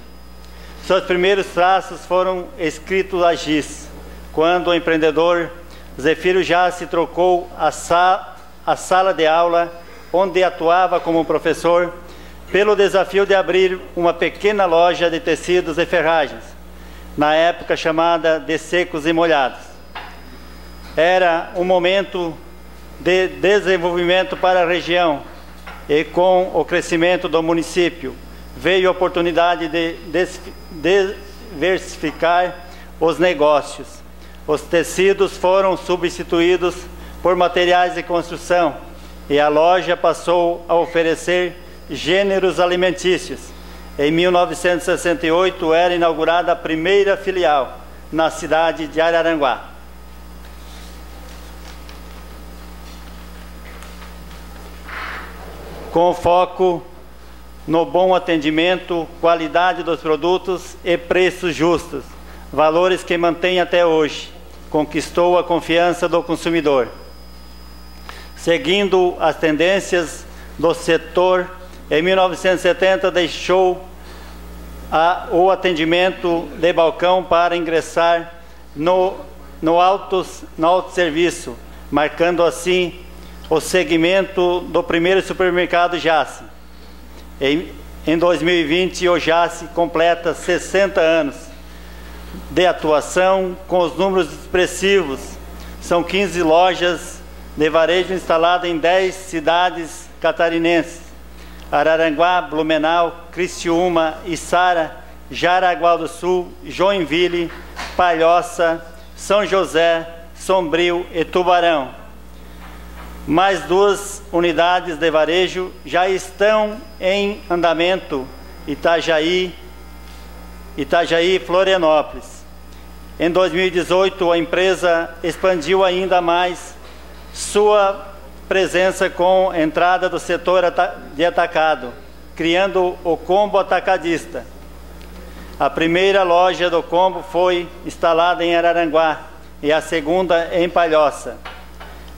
Seus primeiros traços foram escritos a giz, quando o empreendedor Zefiro Jace trocou a, sa a sala de aula onde atuava como professor pelo desafio de abrir uma pequena loja de tecidos e ferragens, na época chamada de secos e molhados. Era um momento de desenvolvimento para a região e com o crescimento do município veio a oportunidade de diversificar os negócios. Os tecidos foram substituídos por materiais de construção e a loja passou a oferecer gêneros alimentícios. Em 1968 era inaugurada a primeira filial na cidade de Araranguá. Com foco no bom atendimento, qualidade dos produtos e preços justos, valores que mantém até hoje. Conquistou a confiança do consumidor. Seguindo as tendências do setor, em 1970 deixou a, o atendimento de balcão para ingressar no, no, autos, no autosserviço, marcando assim o segmento do primeiro supermercado Jace. Em, em 2020, o Jace completa 60 anos de atuação com os números expressivos. São 15 lojas de varejo instaladas em 10 cidades catarinenses. Araranguá, Blumenau, Criciúma, Içara, Jaraguá do Sul, Joinville, Palhoça, São José, Sombrio e Tubarão. Mais duas unidades de varejo já estão em andamento, Itajaí Itajaí e Florianópolis. Em 2018, a empresa expandiu ainda mais sua presença com entrada do setor de atacado, criando o combo atacadista. A primeira loja do combo foi instalada em Araranguá e a segunda em Palhoça.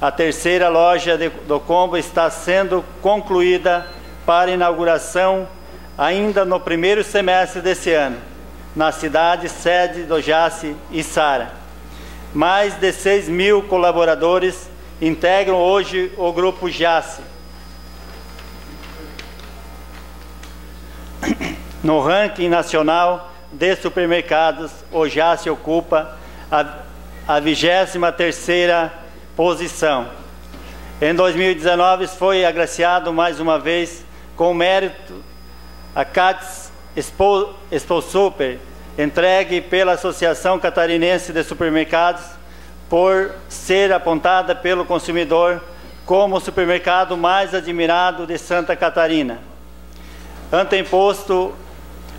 A terceira loja de, do combo está sendo concluída para inauguração ainda no primeiro semestre desse ano, na cidade sede do Jace e Sara. Mais de 6 mil colaboradores integram hoje o grupo JACE. No ranking nacional de supermercados, o JACE ocupa a, 23ª posição. Em 2019 foi agraciado mais uma vez com mérito a CATS Expo, Expo Super, entregue pela Associação Catarinense de Supermercados por ser apontada pelo consumidor como o supermercado mais admirado de Santa Catarina. Anteposto,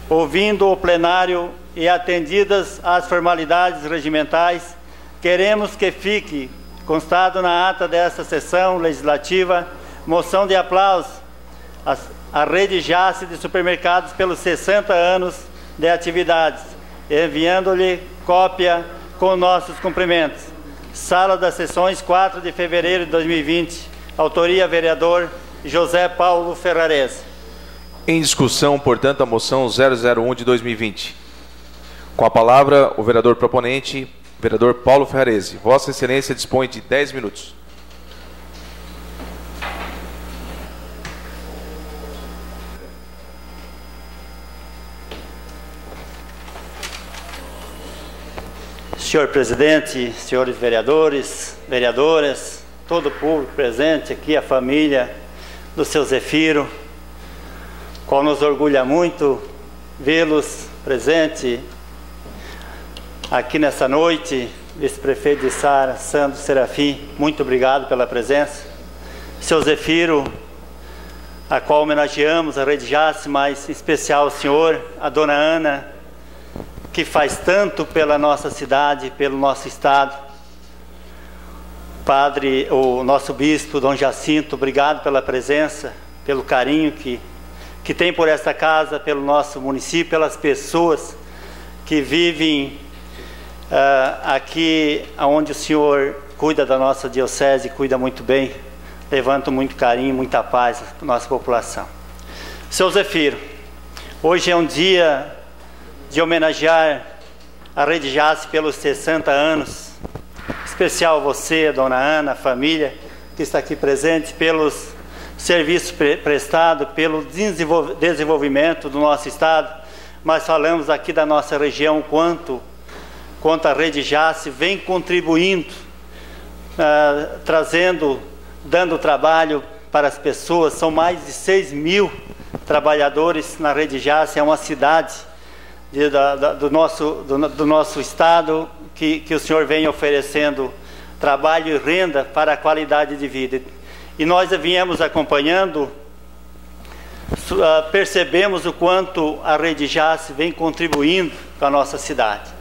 ouvindo o plenário e atendidas as formalidades regimentais, queremos que fique constado na ata desta sessão legislativa moção de aplauso à rede Jace de supermercados pelos 60 anos de atividades, enviando-lhe cópia com nossos cumprimentos. Sala das Sessões, 4 de fevereiro de 2020. Autoria, vereador José Paulo Ferrares. Em discussão, portanto, a moção 001 de 2020. Com a palavra, o vereador proponente, vereador Paulo Ferrarese. Vossa Excelência dispõe de 10 minutos. Senhor presidente, senhores vereadores, vereadoras, todo o público presente aqui, a família do seu Zefiro, qual nos orgulha muito vê-los presente aqui nessa noite, vice-prefeito de Sara, Sandro Serafim, muito obrigado pela presença. Seu Zefiro, a qual homenageamos a Rede Jace, mas em especial o senhor, a dona Ana, que faz tanto pela nossa cidade, pelo nosso estado. Padre, o nosso bispo, Dom Jacinto, obrigado pela presença, pelo carinho que, que tem por esta casa, pelo nosso município, pelas pessoas que vivem aqui onde o senhor cuida da nossa diocese, cuida muito bem, levanta muito carinho, muita paz para nossa população. Seu Zefiro, hoje é um dia de homenagear a Rede Jace pelos 60 anos. Especial você, Dona Ana, a família que está aqui presente, pelos serviços pre prestados, pelo desenvolvimento do nosso Estado. Mas falamos aqui da nossa região, quanto, quanto a Rede Jace vem contribuindo, uh, trazendo, dando trabalho para as pessoas. São mais de 6 mil trabalhadores na Rede Jace, é uma cidade de, da, da, do, nosso, do, do, nosso Estado, que, que o Senhor vem oferecendo trabalho e renda para a qualidade de vida. E nós viemos acompanhando, ah, percebemos o quanto a Rede Jace vem contribuindo com a nossa cidade.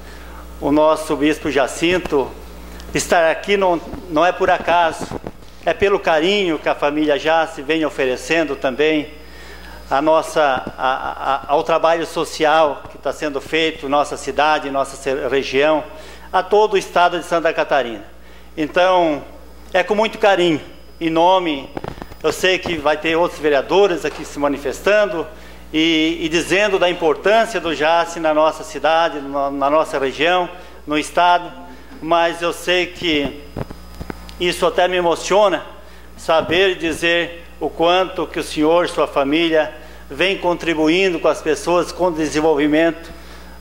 O nosso Bispo Jacinto estar aqui não, não é por acaso, é pelo carinho que a família Jace vem oferecendo também a nossa, a, a, ao trabalho social que está sendo feito nossa cidade, nossa região, a todo o estado de Santa Catarina. Então, é com muito carinho, em nome, eu sei que vai ter outros vereadores aqui se manifestando e, e dizendo da importância do JASSE na nossa cidade, na, na nossa região, no estado, mas eu sei que isso até me emociona, saber dizer o quanto que o senhor, sua família, vem contribuindo com as pessoas, com o desenvolvimento,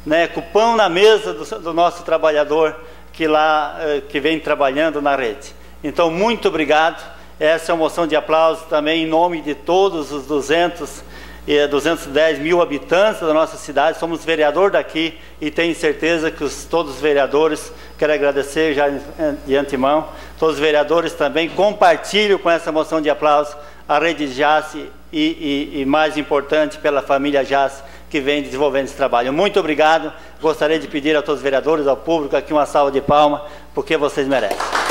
né, com o pão na mesa do, do nosso trabalhador que lá eh, que vem trabalhando na rede. Então, muito obrigado. Essa é uma moção de aplauso também em nome de todos os 200 e 210 mil habitantes da nossa cidade. Somos vereador daqui e tenho certeza que os, todos os vereadores, quero agradecer já de antemão, todos os vereadores também compartilham com essa moção de aplauso a Rede Jace e, e, e, mais importante pela família Jace que vem desenvolvendo esse trabalho. Muito obrigado. Gostaria de pedir a todos os vereadores, ao público aqui uma salva de palmas, porque vocês merecem.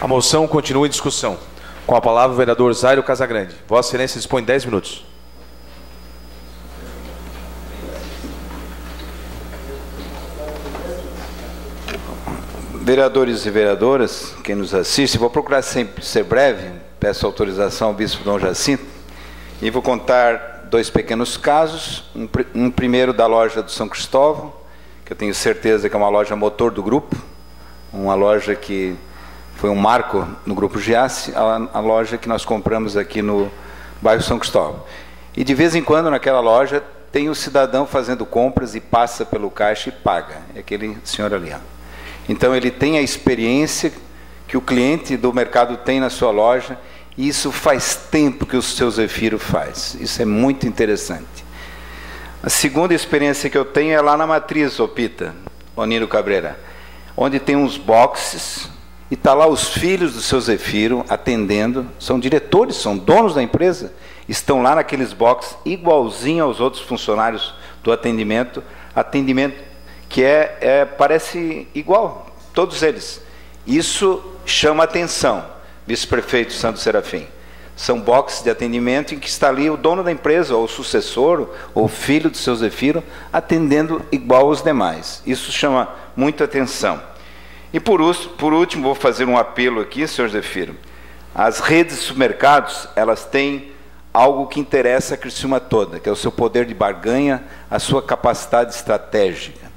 A moção continua em discussão. Com a palavra o vereador Zairo Casagrande. Vossa Excelência dispõe 10 minutos. Vereadores e vereadoras, quem nos assiste, vou procurar sempre ser breve, peço autorização ao Bispo Dom Jacinto, e vou contar dois pequenos casos. Um, um primeiro da loja do São Cristóvão, que eu tenho certeza que é uma loja motor do grupo, uma loja que foi um marco no Grupo Giasse, a, a, loja que nós compramos aqui no bairro São Cristóvão. E de vez em quando naquela loja tem o um cidadão fazendo compras e passa pelo caixa e paga. É aquele senhor ali. Então ele tem a experiência que o cliente do mercado tem na sua loja e isso faz tempo que o seu Zefiro faz. Isso é muito interessante. A segunda experiência que eu tenho é lá na matriz, Opita, Oniro Cabreira, onde tem uns boxes e está lá os filhos do seu Zefiro atendendo, são diretores, são donos da empresa, estão lá naqueles boxes, igualzinho aos outros funcionários do atendimento, atendimento que é, é parece igual, todos eles. Isso chama atenção, vice-prefeito Santo Serafim. São boxes de atendimento em que está ali o dono da empresa, ou o sucessor, ou filho do seu Zefiro, atendendo igual aos demais. Isso chama muita atenção. E por, por último, vou fazer um apelo aqui, senhor Zefiro. As redes de supermercados, elas têm algo que interessa a Criciúma toda, que é o seu poder de barganha, a sua capacidade estratégica.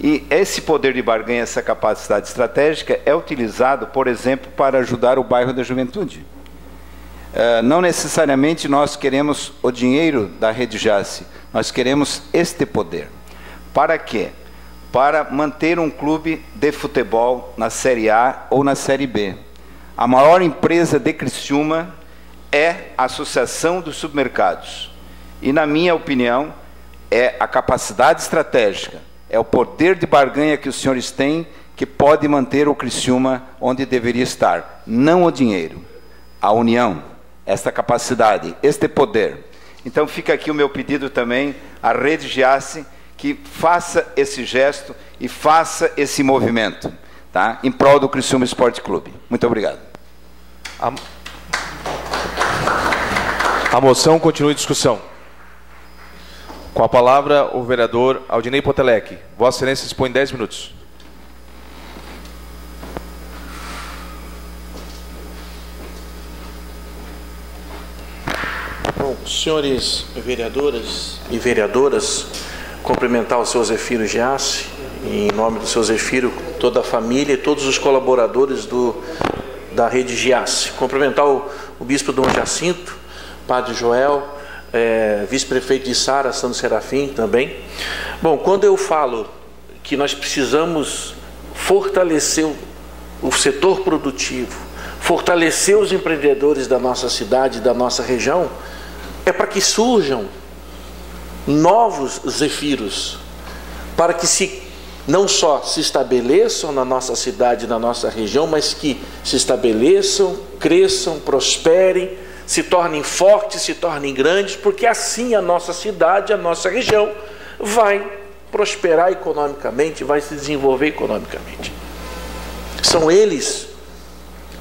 E esse poder de barganha, essa capacidade estratégica, é utilizado, por exemplo, para ajudar o bairro da juventude. Uh, não necessariamente nós queremos o dinheiro da Rede Jace, nós queremos este poder. Para quê? Para manter um clube de futebol na Série A ou na Série B. A maior empresa de Criciúma é a Associação dos Supermercados. E, na minha opinião, é a capacidade estratégica, é o poder de barganha que os senhores têm que pode manter o Criciúma onde deveria estar. Não o dinheiro, a união, esta capacidade, este poder. Então fica aqui o meu pedido também à Rede Giasse, que faça esse gesto e faça esse movimento, tá? Em prol do Criciúma Esporte Clube. Muito obrigado. A, a moção continua em discussão. Com a palavra, o vereador Aldinei Potelec. Vossa Excelência dispõe 10 minutos. Bom, senhores vereadores e vereadoras, cumprimentar o seu Zefiro Giassi, em nome do seu Zefiro, toda a família e todos os colaboradores do, da rede Giassi. Cumprimentar o, o bispo Dom Jacinto, padre Joel, é, vice-prefeito de Sara, Santo Serafim também. Bom, quando eu falo que nós precisamos fortalecer o, o setor produtivo, fortalecer os empreendedores da nossa cidade, da nossa região, é para que surjam novos zefiros, para que se não só se estabeleçam na nossa cidade, na nossa região, mas que se estabeleçam, cresçam, prosperem, se tornem fortes, se tornem grandes, porque assim a nossa cidade, a nossa região vai prosperar economicamente, vai se desenvolver economicamente. São eles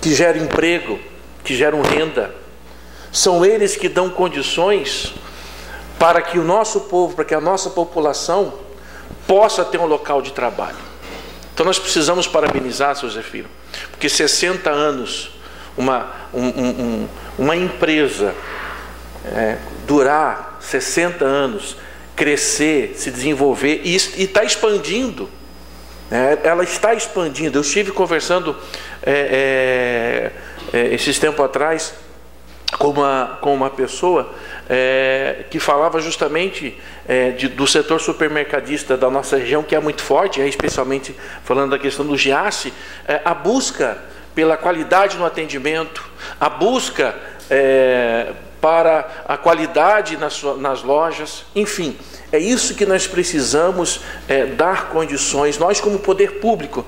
que geram emprego, que geram renda, são eles que dão condições para que o nosso povo, para que a nossa população possa ter um local de trabalho. Então nós precisamos parabenizar, seu Zefiro, porque 60 anos uma, um, um, uma empresa é, durar 60 anos, crescer, se desenvolver e está expandindo. É, ela está expandindo. Eu estive conversando é, é, é esses tempos atrás com uma, com uma pessoa é, que falava justamente é, de, do setor supermercadista da nossa região, que é muito forte, é, especialmente falando da questão do Giasse, é, a busca pela qualidade no atendimento, a busca é, para a qualidade nas, nas, lojas, enfim, é isso que nós precisamos dar condições, nós como poder público,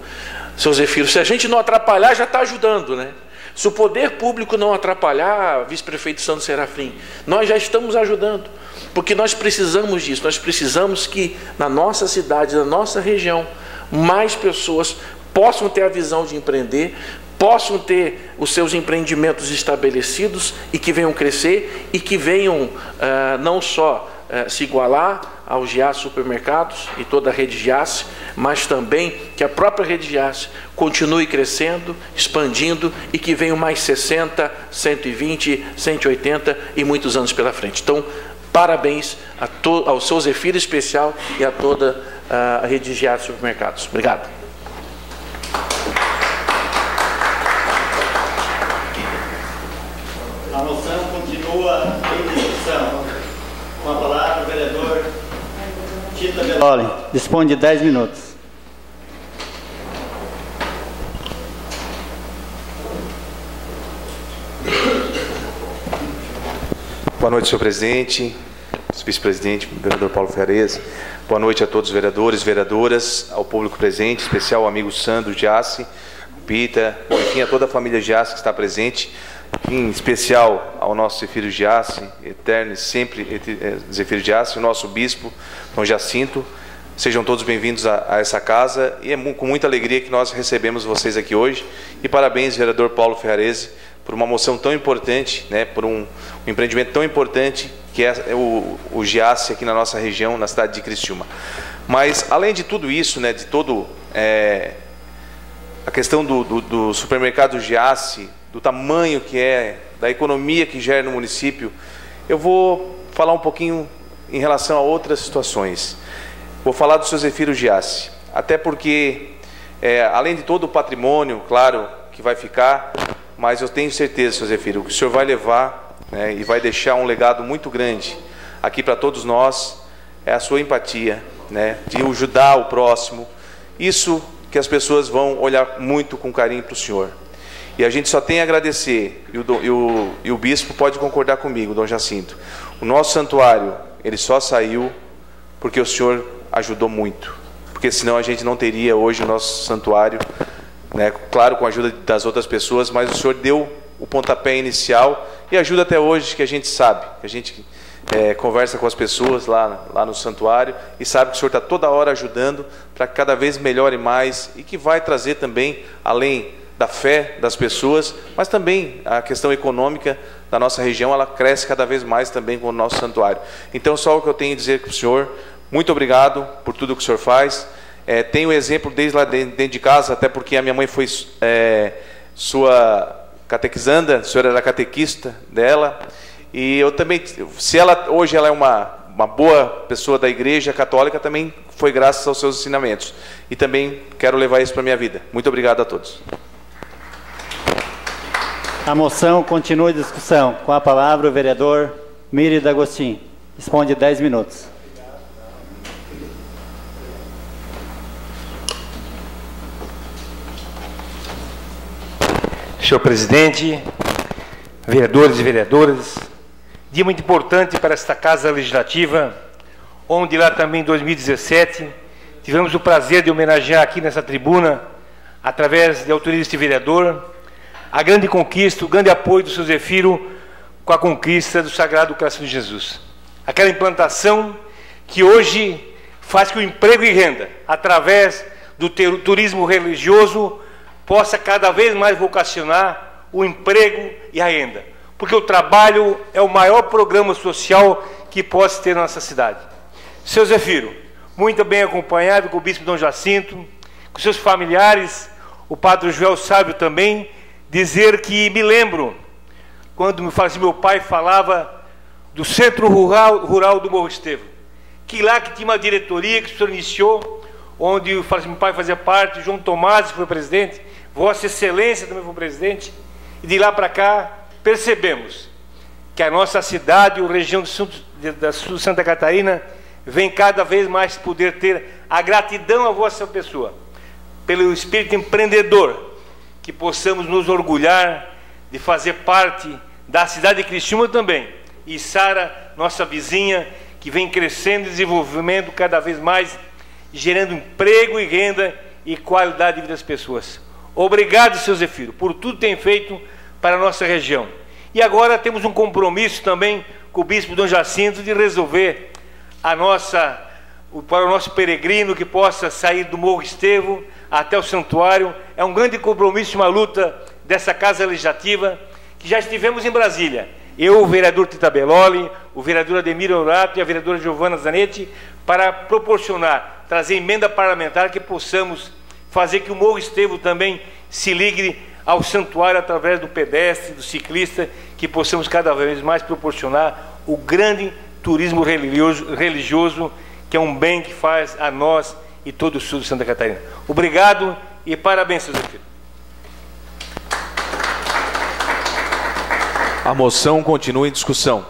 seu Zefiro, se a gente não atrapalhar, já está ajudando, né? Se o poder público não atrapalhar, vice-prefeito Santos Serafim, nós já estamos ajudando, porque nós precisamos disso, nós precisamos que na nossa cidade, na nossa região, mais pessoas possam ter a visão de empreender, possam ter os seus empreendimentos estabelecidos e que venham crescer e que venham uh, não só uh, se igualar ao Giasse Supermercados e toda a rede Giasse, mas também que a própria rede Giasse continue crescendo, expandindo e que venham mais 60, 120, 180 e muitos anos pela frente. Então, parabéns ao seu Zefiro especial e a toda a rede Giasse Supermercados. Obrigado. A moção continua em discussão. Com a palavra, o vereador Beloli. Dispõe de 10 minutos. Boa noite, senhor presidente, vice-presidente, vereador Paulo Ferrez. Boa noite a todos os vereadores, vereadoras, ao público presente, em especial ao amigo Sandro Giassi, Pita, enfim, a toda a família Giassi que está presente em especial ao nosso Zefiro Giassi, eterno e sempre eh, Zefiro Giassi, o nosso bispo, Dom Jacinto. Sejam todos bem-vindos a, a, essa casa e é com muita alegria que nós recebemos vocês aqui hoje. E parabéns, vereador Paulo Ferrarese, por uma moção tão importante, né, por um, um empreendimento tão importante que é, é o, o Giassi aqui na nossa região, na cidade de Criciúma. Mas, além de tudo isso, né, de todo é, a questão do, do, do supermercado Giassi, do tamanho que é, da economia que gera no município, eu vou falar um pouquinho em relação a outras situações. Vou falar do seu Zefiro Giassi, até porque, é, além de todo o patrimônio, claro, que vai ficar, mas eu tenho certeza, seu Zefiro, que o senhor vai levar né, e vai deixar um legado muito grande aqui para todos nós, é a sua empatia, né, de ajudar o próximo. Isso que as pessoas vão olhar muito com carinho para o senhor. E a gente só tem a agradecer, e o, e o, e o bispo pode concordar comigo, Dom Jacinto. O nosso santuário, ele só saiu porque o senhor ajudou muito. Porque senão a gente não teria hoje o nosso santuário, né, claro, com a ajuda das outras pessoas, mas o senhor deu o pontapé inicial e ajuda até hoje, que a gente sabe, que a gente é, conversa com as pessoas lá, lá no santuário e sabe que o senhor está toda hora ajudando para que cada vez melhore mais e que vai trazer também, além da fé das pessoas, mas também a questão econômica da nossa região, ela cresce cada vez mais também com o nosso santuário. Então, só o que eu tenho a dizer para o senhor, muito obrigado por tudo que o senhor faz. É, tenho exemplo desde lá dentro de casa, até porque a minha mãe foi é, sua catequizanda, o senhor era catequista dela, e eu também, se ela hoje ela é uma uma boa pessoa da igreja católica também foi graças aos seus ensinamentos. E também quero levar isso para a minha vida. Muito obrigado a todos. A moção continua em discussão. Com a palavra o vereador Miri D'Agostin. Responde 10 minutos. Senhor presidente, vereadores e vereadoras, dia muito importante para esta Casa Legislativa, onde lá também em 2017 tivemos o prazer de homenagear aqui nessa tribuna, através de autoria deste vereador, a grande conquista, o grande apoio do seu Zefiro com a conquista do Sagrado Coração de Jesus. Aquela implantação que hoje faz que o emprego e renda, através do turismo religioso, possa cada vez mais vocacionar o emprego e a renda. Porque o trabalho é o maior programa social que possa ter na nossa cidade. Seu Zefiro, muito bem acompanhado com o bispo Dom Jacinto, com seus familiares, o padre Joel Sábio também, dizer que me lembro, quando me fazia, meu pai falava do Centro Rural, Rural do Morro Estevam, que lá que tinha uma diretoria que senhor iniciou, onde o meu pai fazia parte, João Tomás foi presidente, Vossa Excelência também foi presidente, e de lá para cá percebemos que a nossa cidade, a região da Santa Catarina, vem cada vez mais poder ter a gratidão a vossa pessoa, pelo espírito empreendedor que possamos nos orgulhar de fazer parte da cidade de Criciúma também. E Sara, nossa vizinha, que vem crescendo e desenvolvendo cada vez mais, gerando emprego e renda e qualidade de vida das pessoas. Obrigado, seu Zefiro, por tudo que tem feito para a nossa região. E agora temos um compromisso também com o bispo Dom Jacinto de resolver a nossa para o nosso peregrino que possa sair do Morro Estevo até o santuário. É um grande compromisso, uma luta dessa Casa Legislativa, que já estivemos em Brasília. Eu, o vereador Tita Belloli, o vereador Ademir Horato e a vereadora Giovana Zanetti, para proporcionar, trazer emenda parlamentar que possamos fazer que o Morro Estevo também se ligue ao santuário através do pedestre, do ciclista, que possamos cada vez mais proporcionar o grande turismo religioso, religioso que é um bem que faz a nós e todo o sul de Santa Catarina. Obrigado e parabéns, seus filhos. A moção continua em discussão.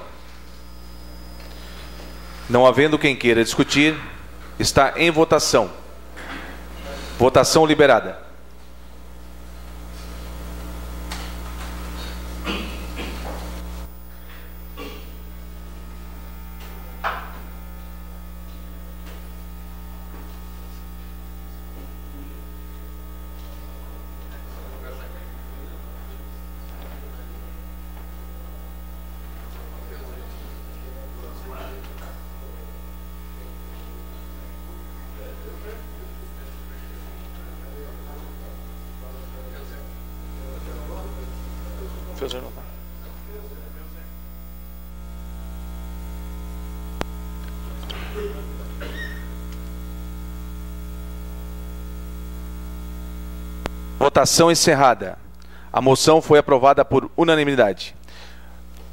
Não havendo quem queira discutir, está em votação. Votação liberada. Votação encerrada. A moção foi aprovada por unanimidade.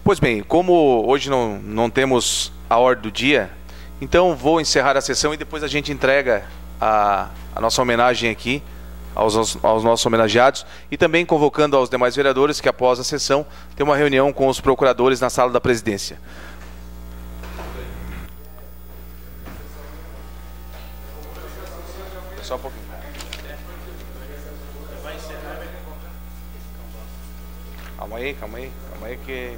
Pois bem, como hoje não, não temos a ordem do dia, então vou encerrar a sessão e depois a gente entrega a, a nossa homenagem aqui aos, aos, nossos homenageados e também convocando aos demais vereadores que após a sessão tem uma reunião com os procuradores na sala da presidência. Só um pouquinho. Calma aí, calma aí, calma aí que.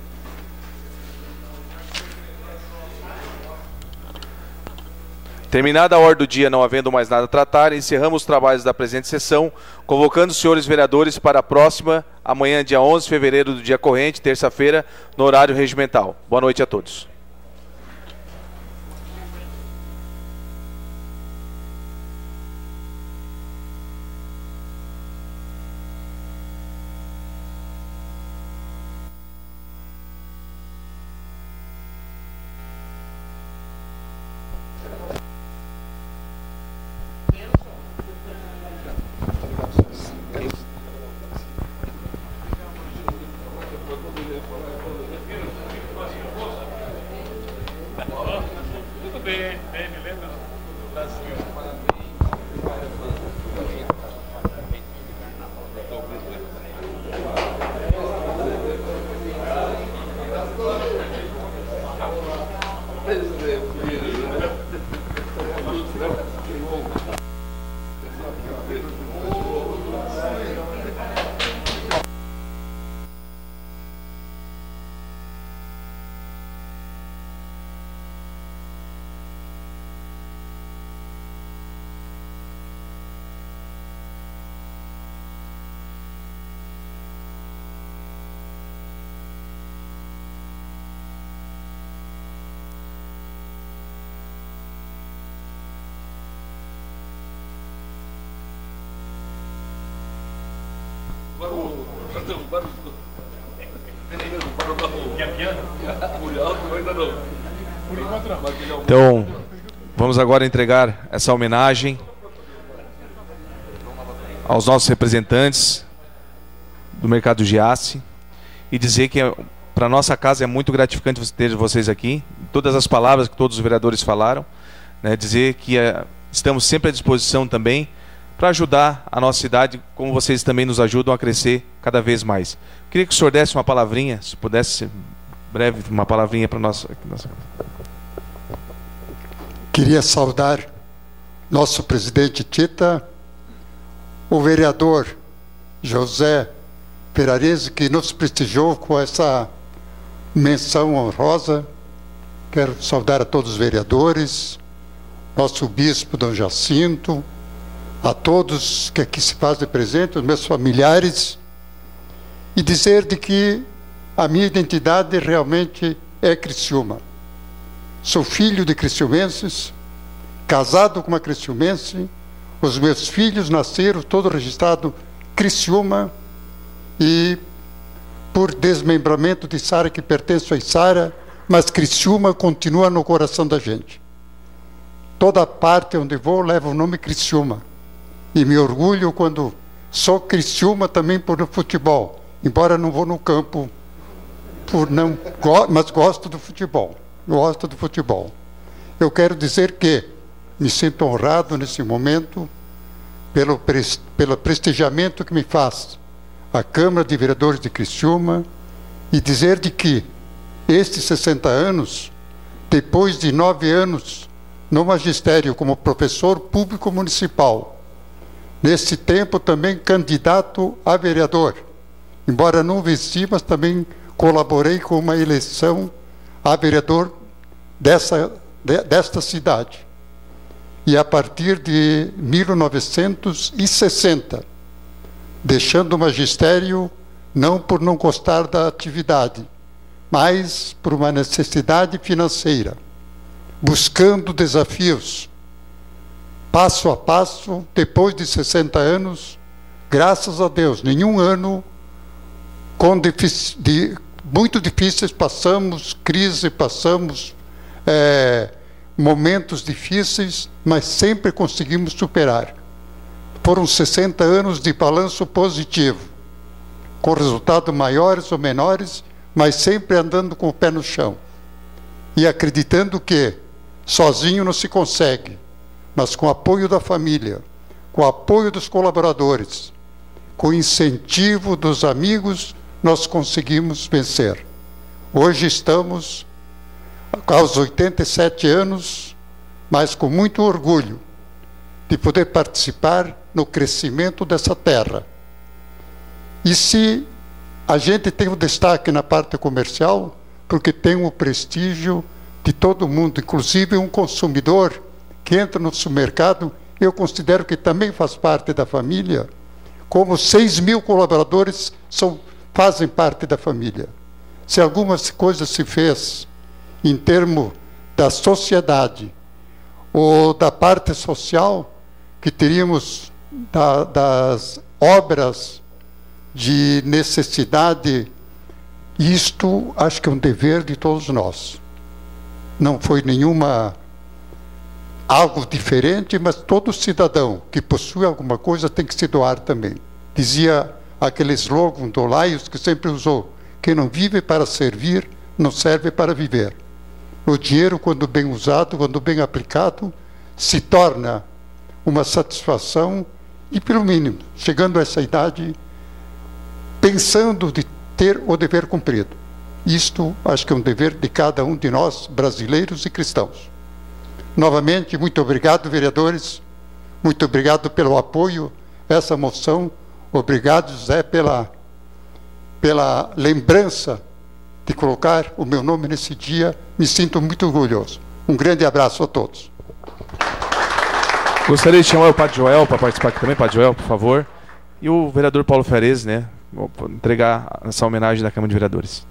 Terminada a ordem do dia, não havendo mais nada a tratar, encerramos os trabalhos da presente sessão, convocando os senhores vereadores para a próxima, amanhã, dia 11 de fevereiro do dia corrente, terça-feira, no horário regimental. Boa noite a todos. Então, vamos agora entregar essa homenagem aos nossos representantes do mercado Giasse e dizer que para nossa casa é muito gratificante ter vocês aqui, todas as palavras que todos os vereadores falaram, né, dizer que é, estamos sempre à disposição também para ajudar a nossa cidade, como vocês também nos ajudam a crescer cada vez mais. Queria que o senhor desse uma palavrinha, se pudesse, breve, uma palavrinha para nós. Nossa... Queria saudar nosso presidente Tita, o vereador José Perarese, que nos prestigiou com essa menção honrosa. Quero saudar a todos os vereadores, nosso bispo Dom Jacinto, a todos que aqui se fazem presentes, os meus familiares, e dizer de que a minha identidade realmente é Criciúma. Sou filho de criciumenses, casado com uma criciumense, os meus filhos nasceram todo registrado Criciúma e por desmembramento de Sara que pertence a Sara, mas Criciúma continua no coração da gente. Toda parte onde vou leva o nome Criciúma. E me orgulho quando sou Criciúma também por futebol, embora não vou no campo por não, mas gosto do futebol. Gosto do futebol. Eu quero dizer que me sinto honrado nesse momento pelo, pelo prestigiamento que me faz a Câmara de Vereadores de Criciúma e dizer de que estes 60 anos, depois de nove anos no magistério como professor público municipal, nesse tempo também candidato a vereador, embora não venci, mas também colaborei com uma eleição a vereador dessa, desta cidade. E a partir de 1960, deixando o magistério não por não gostar da atividade, mas por uma necessidade financeira, buscando desafios. Passo a passo, depois de 60 anos, graças a Deus, nenhum ano com de, muito difíceis passamos, crise passamos, é, momentos difíceis, mas sempre conseguimos superar. Foram 60 anos de balanço positivo, com resultados maiores ou menores, mas sempre andando com o pé no chão. E acreditando que sozinho não se consegue, mas com apoio da família, com apoio dos colaboradores, com incentivo dos amigos, nós conseguimos vencer. Hoje estamos aos 87 anos, mas com muito orgulho de poder participar no crescimento dessa terra. E se a gente tem o destaque na parte comercial, porque tem o prestígio de todo mundo, inclusive um consumidor que entra no supermercado, eu considero que também faz parte da família, como 6 mil colaboradores são, fazem parte da família. Se algumas coisas se fez em termos da sociedade ou da parte social, que teríamos da, das obras de necessidade, isto acho que é um dever de todos nós. Não foi nenhuma algo diferente, mas todo cidadão que possui alguma coisa tem que se doar também. Dizia aquele slogan do Laios que sempre usou: quem não vive para servir, não serve para viver. O dinheiro, quando bem usado, quando bem aplicado, se torna uma satisfação e, pelo mínimo, chegando a essa idade, pensando de ter o dever cumprido. Isto acho que é um dever de cada um de nós, brasileiros e cristãos. Novamente, muito obrigado, vereadores. Muito obrigado pelo apoio a essa moção. Obrigado, José, pela, pela lembrança de colocar o meu nome nesse dia. Me sinto muito orgulhoso. Um grande abraço a todos. Gostaria de chamar o Padre Joel para participar aqui também, Padre Joel, por favor. E o vereador Paulo Ferez, né? Vou entregar essa homenagem da Câmara de Vereadores.